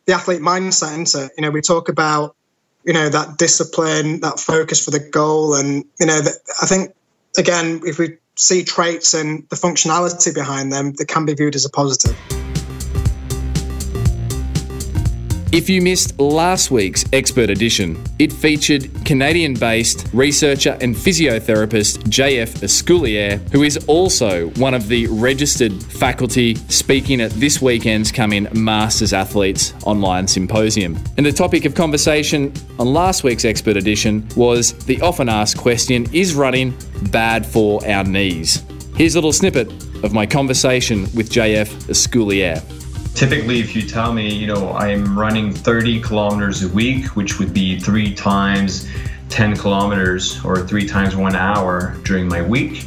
A: the athlete mindset. Isn't it? You know, we talk about you know that discipline, that focus for the goal, and you know, that, I think again, if we see traits and the functionality behind them that can be viewed as a positive.
B: If you missed last week's expert edition, it featured Canadian based researcher and physiotherapist JF Esculier, who is also one of the registered faculty speaking at this weekend's Coming Masters Athletes online symposium. And the topic of conversation on last week's expert edition was the often asked question Is running bad for our knees? Here's a little snippet of my conversation with JF Esculier
G: typically if you tell me you know i'm running 30 kilometers a week which would be three times 10 kilometers or three times one hour during my week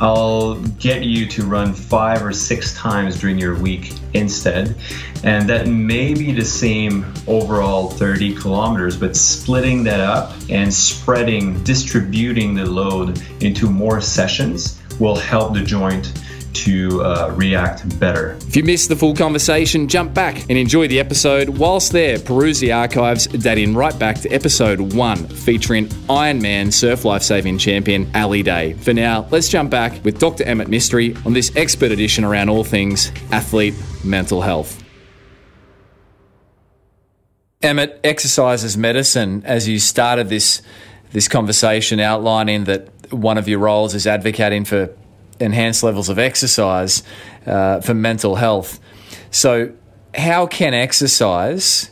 G: i'll get you to run five or six times during your week instead. And that may be the same overall 30 kilometers but splitting that up and spreading distributing the load into more sessions will help the joint to uh, react better.
B: If you missed the full conversation, jump back and enjoy the episode. Whilst there, peruse the archives dating right back to episode one, featuring Ironman surf lifesaving champion Ali Day. For now, let's jump back with Dr. Amit Mistry on this expert edition around all things athlete mental health. Amit, exercise as medicine, as you started this this conversation outlining that one of your roles is advocating for enhanced levels of exercise uh, for mental health. So, how can exercise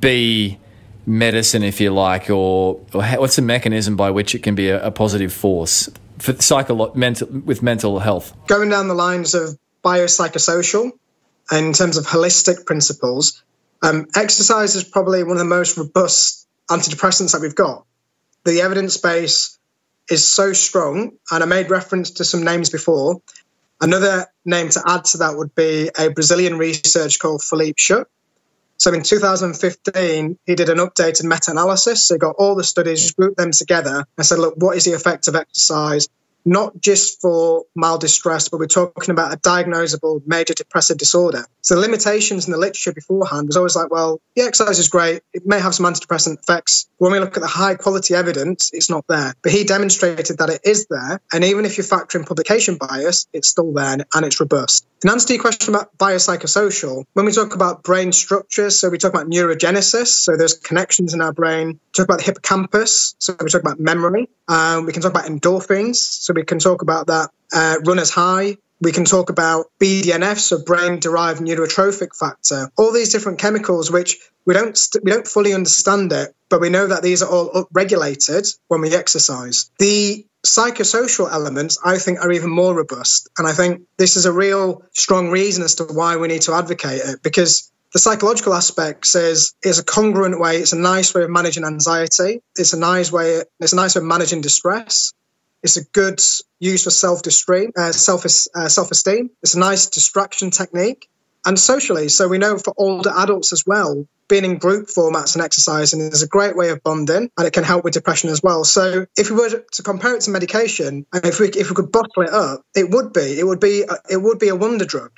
B: be medicine, if you like, or, or how, what's the mechanism by which it can be a, a positive force for psycholo- mental, with mental health?
A: Going down the lines of biopsychosocial, in terms of holistic principles, um, exercise is probably one of the most robust antidepressants that we've got. The evidence base is so strong, and I made reference to some names before. Another name to add to that would be a Brazilian researcher called Felipe Schuch. So in 2015, he did an updated meta analysis. So he got all the studies, grouped them together, and said, look, what is the effect of exercise not just for mild distress, but we're talking about a diagnosable major depressive disorder. So the limitations in the literature beforehand was always like, well, yeah, exercise is great. It may have some antidepressant effects. When we look at the high quality evidence, it's not there. But he demonstrated that it is there. And even if you factor in publication bias, it's still there and it's robust. In answer to your question about biopsychosocial, when we talk about brain structures, so we talk about neurogenesis, so there's connections in our brain. talk about the hippocampus, so we talk about memory. Um, we can talk about endorphins, so we can talk about that uh, runner's high. We can talk about BDNF, so brain-derived neurotrophic factor. All these different chemicals, which we don't st- we don't fully understand it, but we know that these are all upregulated when we exercise. The psychosocial elements, I think, are even more robust. And I think this is a real strong reason as to why we need to advocate it because the psychological aspect says is a congruent way. It's a nice way of managing anxiety. It's a nice way. It's a nice way of managing distress. It's a good use for self-esteem. Uh, self uh, self-esteem. It's a nice distraction technique and socially. So we know for older adults as well, being in group formats and exercising is a great way of bonding and it can help with depression as well. So if we were to compare it to medication, if we if we could bottle it up, it would be it would be it would be a wonder drug.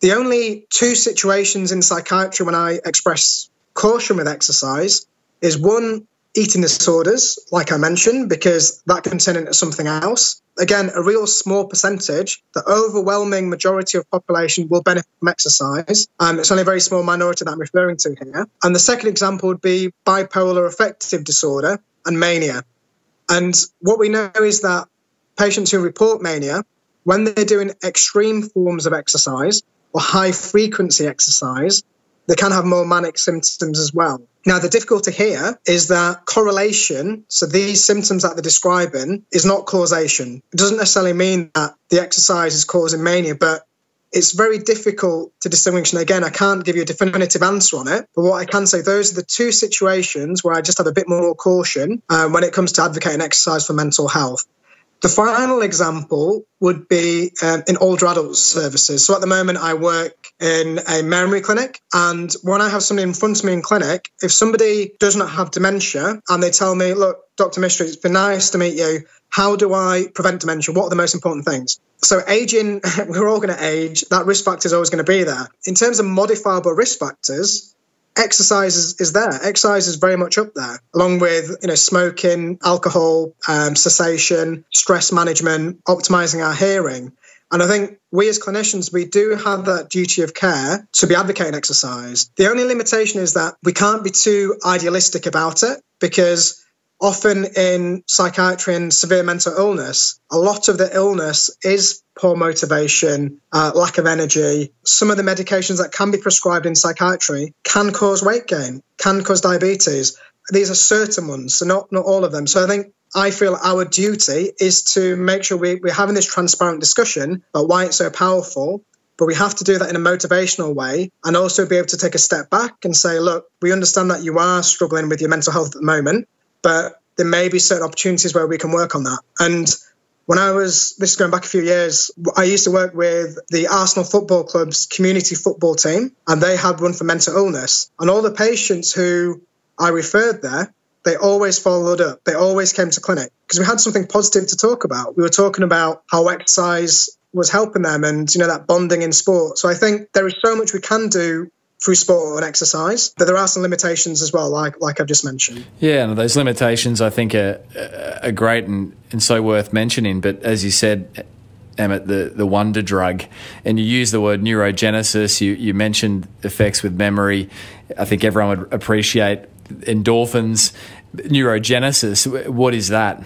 A: The only two situations in psychiatry when I express caution with exercise is one eating disorders, like I mentioned, because that can turn into something else. Again, a real small percentage, the overwhelming majority of population will benefit from exercise. Um, it's only a very small minority that I'm referring to here. And the second example would be bipolar affective disorder and mania. And what we know is that patients who report mania, when they're doing extreme forms of exercise or high frequency exercise, they can have more manic symptoms as well. Now, the difficulty here is that correlation, so these symptoms that they're describing, is not causation. It doesn't necessarily mean that the exercise is causing mania, but it's very difficult to distinguish. And again, I can't give you a definitive answer on it. But what I can say, those are the two situations where I just have a bit more caution uh, when it comes to advocating exercise for mental health. The final example would be um, in older adult services. So at the moment, I work in a memory clinic. And when I have somebody in front of me in clinic, if somebody does not have dementia and they tell me, look, Dr. Mistry, it's been nice to meet you. How do I prevent dementia? What are the most important things? So, aging, [laughs] we're all going to age. That risk factor is always going to be there. In terms of modifiable risk factors, exercise is, is there. Exercise is very much up there, along with you know smoking, alcohol, um, cessation, stress management, optimizing our hearing. And I think we as clinicians, we do have that duty of care to be advocating exercise. The only limitation is that we can't be too idealistic about it because often in psychiatry and severe mental illness, a lot of the illness is poor motivation, uh, lack of energy. Some of the medications that can be prescribed in psychiatry can cause weight gain, can cause diabetes. These are certain ones, so not, not all of them. So I think I feel our duty is to make sure we, we're having this transparent discussion about why it's so powerful. But we have to do that in a motivational way and also be able to take a step back and say, look, we understand that you are struggling with your mental health at the moment, but there may be certain opportunities where we can work on that. And when I was, this is going back a few years, I used to work with the Arsenal Football Club's community football team, and they had one for mental illness. And all the patients who I referred there, they always followed up. They always came to clinic because we had something positive to talk about. We were talking about how exercise was helping them and, you know, that bonding in sport. So I think there is so much we can do through sport and exercise, but there are some limitations as well, like like I've just mentioned.
B: Yeah, and those limitations I think are, are great and, and so worth mentioning. But as you said, Amit, the, the wonder drug, and you use the word neurogenesis. You, you mentioned effects with memory. I think everyone would appreciate endorphins, neurogenesis. What is that,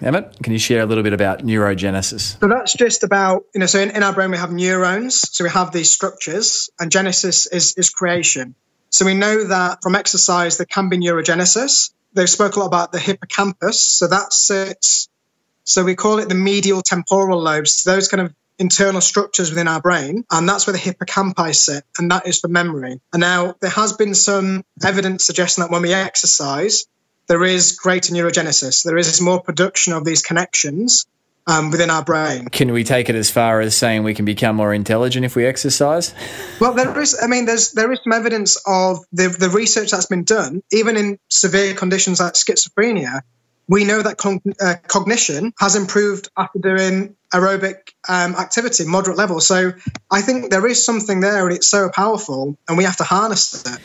B: Amit? Can you share a little bit about neurogenesis?
A: So that's just about you know. So in, in our brain we have neurons, so we have these structures, and genesis is is creation. So we know that from exercise there can be neurogenesis. They've spoke a lot about the hippocampus, so that sits. So we call it the medial temporal lobes. Those kind of internal structures within our brain, and that's where the hippocampi sit, and that is for memory. And now there has been some evidence suggesting that when we exercise, there is greater neurogenesis. There is more production of these connections um, within our brain.
B: Can we take it as far as saying we can become more intelligent if we exercise?
A: Well, there is. I mean, there's there is some evidence of the the research that's been done, even in severe conditions like schizophrenia. We know that con- uh, cognition has improved after doing aerobic um, activity, moderate level. So I think there is something there, and it's so powerful, and we have to harness it.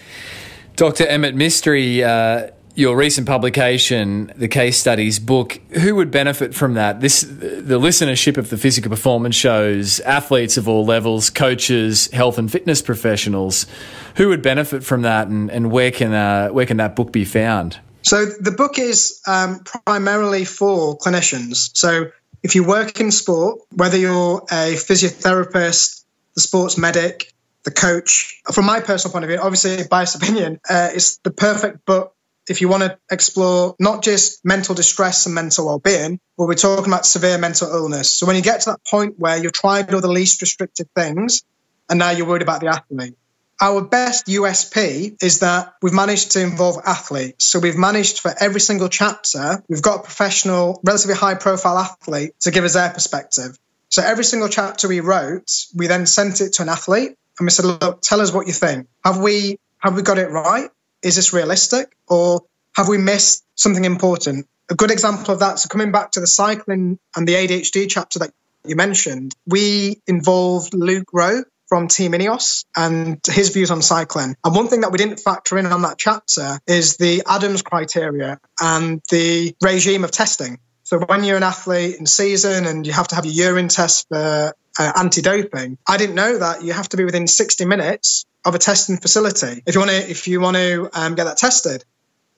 B: Dr. Amit Mistry. Uh, your recent publication, the case studies book, who would benefit from that? This the listenership of the physical performance shows athletes of all levels, coaches, health and fitness professionals. Who would benefit from that, and, and where can uh, where can that book be found?
A: So the book is um, primarily for clinicians. So if you work in sport, whether you're a physiotherapist, the sports medic, the coach, from my personal point of view, obviously biased opinion, uh, it's the perfect book if you want to explore not just mental distress and mental well-being, but we're talking about severe mental illness. So when you get to that point where you've tried all the least restrictive things and now you're worried about the athlete, our best USP is that we've managed to involve athletes. So we've managed for every single chapter, we've got a professional, relatively high profile athlete to give us their perspective. So every single chapter we wrote, we then sent it to an athlete and we said, look, tell us what you think. Have we have we got it right? Is this realistic? Or have we missed something important? A good example of that, so coming back to the cycling and the ADHD chapter that you mentioned, we involved Luke Rowe from Team Ineos and his views on cycling. And one thing that we didn't factor in on that chapter is the ADAMS criteria and the regime of testing. So when you're an athlete in season and you have to have your urine test for uh, anti-doping, I didn't know that you have to be within 60 minutes of a testing facility if you want to if you want to um, get that tested.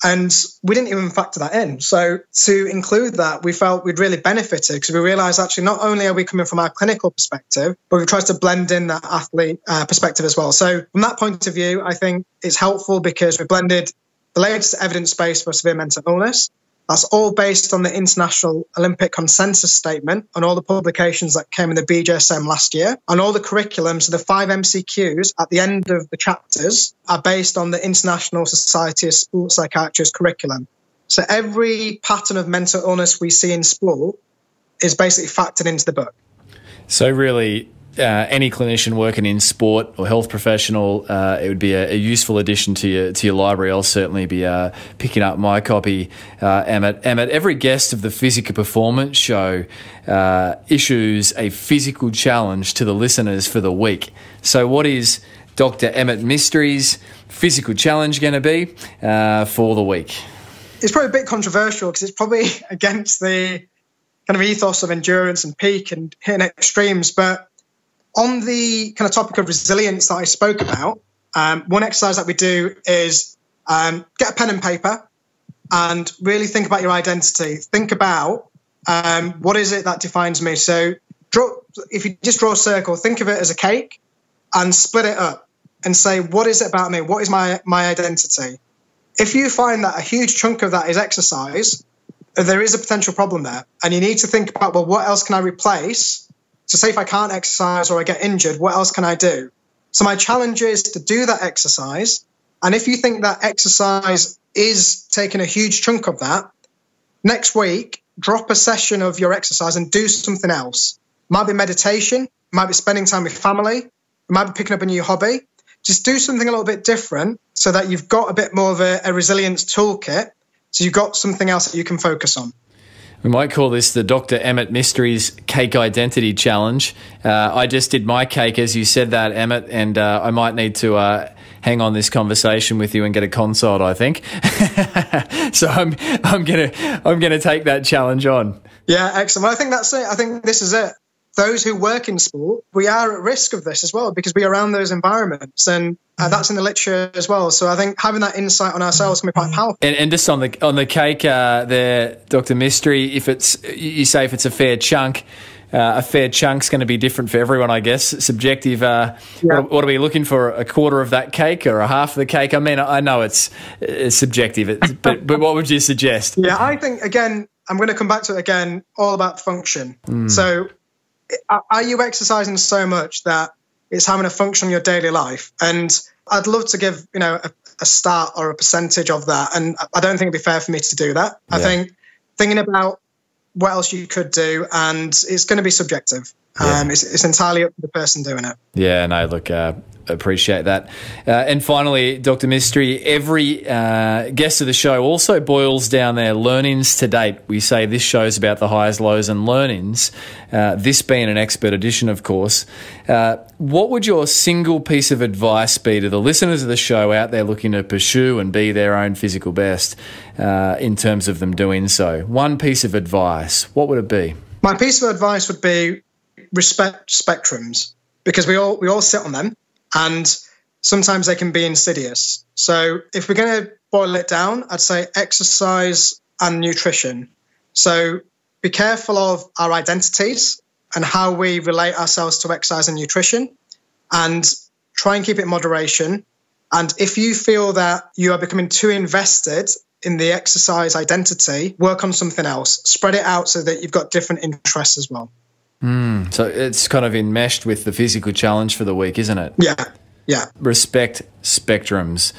A: And we didn't even factor that in. So to include that, we felt we'd really benefited because we realised actually not only are we coming from our clinical perspective, but we've tried to blend in that athlete uh, perspective as well. So from that point of view, I think it's helpful because we blended the latest evidence base for severe mental illness that's all based on the International Olympic Consensus Statement and all the publications that came in the BJSM last year. And all the curriculum, so the five MCQs at the end of the chapters, are based on the International Society of Sports Psychiatrists curriculum. So every pattern of mental illness we see in sport is basically factored into the book.
B: So, really, uh, any clinician working in sport or health professional, uh, it would be a, a, useful addition to your to your library. I'll certainly be uh, picking up my copy. Uh, Amit, Amit, every guest of the Physica Performance Show uh, issues a physical challenge to the listeners for the week. So, what is Dr. Amit Mistry's physical challenge going to be for the week?
A: It's probably a bit controversial because it's probably [laughs] against the kind of ethos of endurance and peak and hitting extremes. But on the kind of topic of resilience that I spoke about, um, one exercise that we do is um, get a pen and paper and really think about your identity. Think about um, what is it that defines me. So, draw, if you just draw a circle, think of it as a cake and split it up and say, what is it about me? What is my my identity? If you find that a huge chunk of that is exercise, there is a potential problem there, and you need to think about well, what else can I replace? So, say if I can't exercise or I get injured, what else can I do? So, my challenge is to do that exercise. And if you think that exercise is taking a huge chunk of that, next week, drop a session of your exercise and do something else. Might be meditation, might be spending time with family, might be picking up a new hobby. Just do something a little bit different so that you've got a bit more of a, a resilience toolkit. So you've got something else that you can focus on.
B: We might call this the Dr. Amit Mistry's Cake Identity Challenge. Uh, I just did my cake as you said that, Amit, and uh, I might need to uh, hang on this conversation with you and get a consult. I think. [laughs] so I'm I'm gonna I'm gonna take that challenge on.
A: Yeah, excellent. Well, I think that's it. I think this is it. Those who work in sport, we are at risk of this as well because we are around those environments, and uh, that's in the literature as well. So I think having that insight on ourselves can be quite powerful.
B: And, and just on the on the cake uh, there, Doctor Mistry, if it's you say if it's a fair chunk. Uh, a fair chunk's going to be different for everyone, I guess. Subjective. Uh,
A: Yeah.
B: what, what are we looking for? A quarter of that cake or a half of the cake? I mean, I know it's, it's subjective, it's, but but what would you suggest?
A: Yeah, I think again, I'm going to come back to it again. All about function. So, are- you exercising so much that it's having a function in your daily life? And I'd love to give you know a, a start or a percentage of that. And I don't think it'd be fair for me to do that. I think thinking about what else you could do, and it's going to be subjective. Um, it's, it's entirely up to the person doing it.
B: Yeah, and no, I look, uh, appreciate that. Uh, and finally, Dr. Mistry, every uh, guest of the show also boils down their learnings to date. We say this show's about the highs, lows, and learnings, uh, this being an expert edition, of course. Uh, what would your single piece of advice be to the listeners of the show out there looking to pursue and be their own physical best uh, in terms of them doing so? One piece of advice, what would it be?
A: My piece of advice would be respect spectrums because we all we all sit on them and sometimes they can be insidious. So if we're going to boil it down, I'd say exercise and nutrition. So be careful of our identities and how we relate ourselves to exercise and nutrition and try and keep it in moderation. And if you feel that you are becoming too invested in the exercise identity, work on something else. Spread it out so that you've got different interests as well.
B: So it's kind of enmeshed with the physical challenge for the week, isn't it?
A: Yeah, yeah.
B: respect spectrums.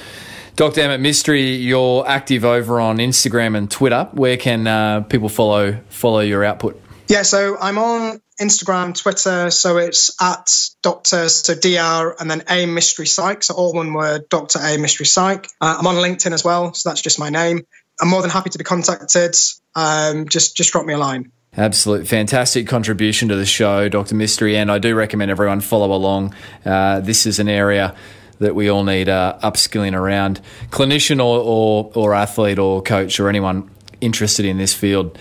B: Dr. Amit Mistry, you're active over on Instagram and Twitter. Where can uh, people follow follow your output?
A: Yeah, so I'm on Instagram, Twitter, so it's at Doctor, so DR and then A Mistry Psych, so all one word, Doctor A Mistry Psych. Uh, I'm on LinkedIn as well, so that's just my name. I'm more than happy to be contacted. Um, just just drop me a line.
B: Absolute fantastic contribution to the show, Dr. Mistry, and I do recommend everyone follow along. Uh, this is an area that we all need uh, upskilling around. Clinician or, or, or athlete or coach or anyone interested in this field.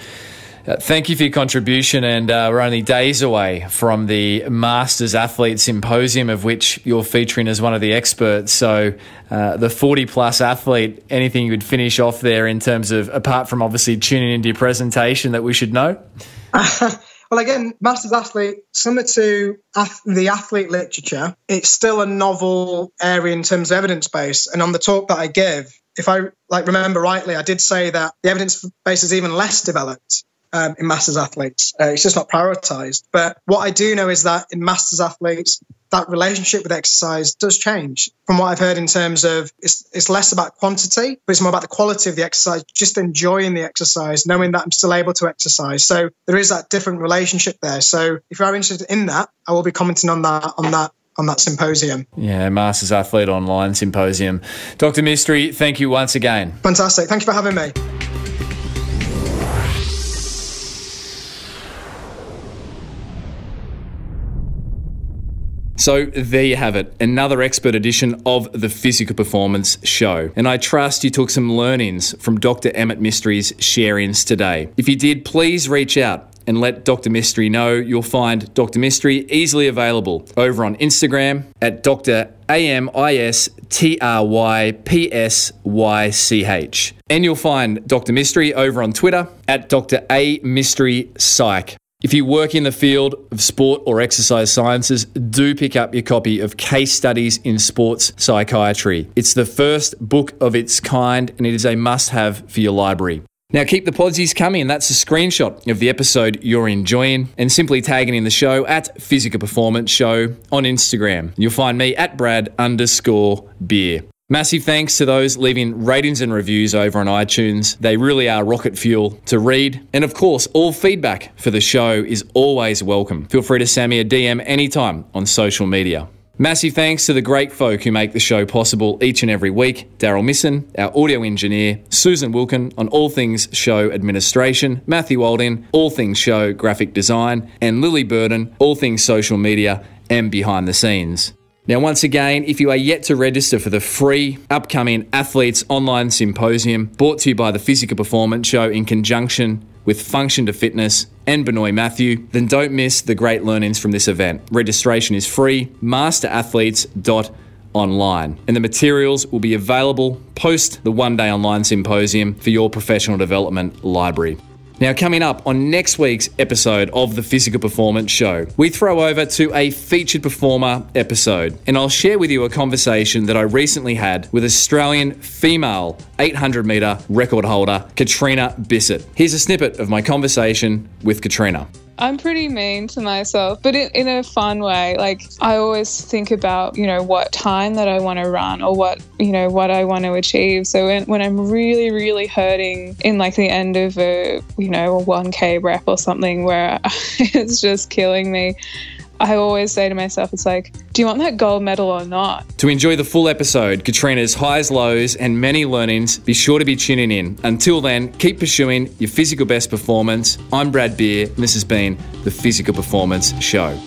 B: Uh, thank you for your contribution, and uh, we're only days away from the Masters Athlete Symposium, of which you're featuring as one of the experts. So, uh, the 40 plus athlete, anything you would finish off there in terms of, apart from obviously tuning into your presentation, that we should know? [laughs]
A: Well, again, Masters Athlete, similar to the athlete literature, it's still a novel area in terms of evidence base. And on the talk that I give, if I like remember rightly, I did say that the evidence base is even less developed um, in Masters athletes. Uh, it's just not prioritized. But what I do know is that in Masters athletes, that relationship with exercise does change from what I've heard in terms of it's, it's less about quantity, but it's more about the quality of the exercise, just enjoying the exercise, knowing that I'm still able to exercise. So there is that different relationship there. So if you are interested in that, I will be commenting on that, on that, on that symposium.
B: Yeah, Masters Athlete Online Symposium. Dr. Mistry, thank you once again.
A: Fantastic. Thank you for having me.
B: So there you have it, another expert edition of the Physical Performance Show. And I trust you took some learnings from Dr. Amit Mistry's sharings today. If you did, please reach out and let Dr. Mistry know. You'll find Dr. Mistry easily available over on Instagram at Dr. A M I S T R Y P S Y C H. And you'll find Dr. Mistry over on Twitter at Dr. A Mistry Psych. If you work in the field of sport or exercise sciences, do pick up your copy of Case Studies in Sports Psychiatry. It's the first book of its kind and it is a must have for your library. Now keep the podsies coming. That's a screenshot of the episode you're enjoying and simply tagging in the show at Physical Performance Show on Instagram. You'll find me at Brad underscore beer. Massive thanks to those leaving ratings and reviews over on iTunes. They really are rocket fuel to read. And of course, all feedback for the show is always welcome. Feel free to send me a DM anytime on social media. Massive thanks to the great folk who make the show possible each and every week Daryl Misson, our audio engineer, Susan Wilkin on all things show administration, Matthew Waldin, all things show graphic design, and Lily Burden, all things social media and behind the scenes. Now, once again, if you are yet to register for the free upcoming Athletes Online Symposium brought to you by the Physical Performance Show in conjunction with Function to Fitness and Benoy Mathew, then don't miss the great learnings from this event. Registration is free, masterathletes.online, and the materials will be available post the one day online symposium for your professional development library. Now, coming up on next week's episode of the Physical Performance Show, we throw over to a featured performer episode, and I'll share with you a conversation that I recently had with Australian female 800 metre record holder Catriona Bisset. Here's a snippet of my conversation with Catriona.
H: I'm pretty mean to myself, but in, in a fun way. Like I always think about, you know, what time that I want to run or what, you know, what I want to achieve. So when, when I'm really, really hurting in like the end of a, you know, a 1K rep or something where [laughs] it's just killing me, I always say to myself, it's like, do you want that gold medal or not?
B: To enjoy the full episode, Catriona's highs, lows, and many learnings, be sure to be tuning in. Until then, keep pursuing your physical best performance. I'm Brad Beer, and this has been the Physical Performance Show.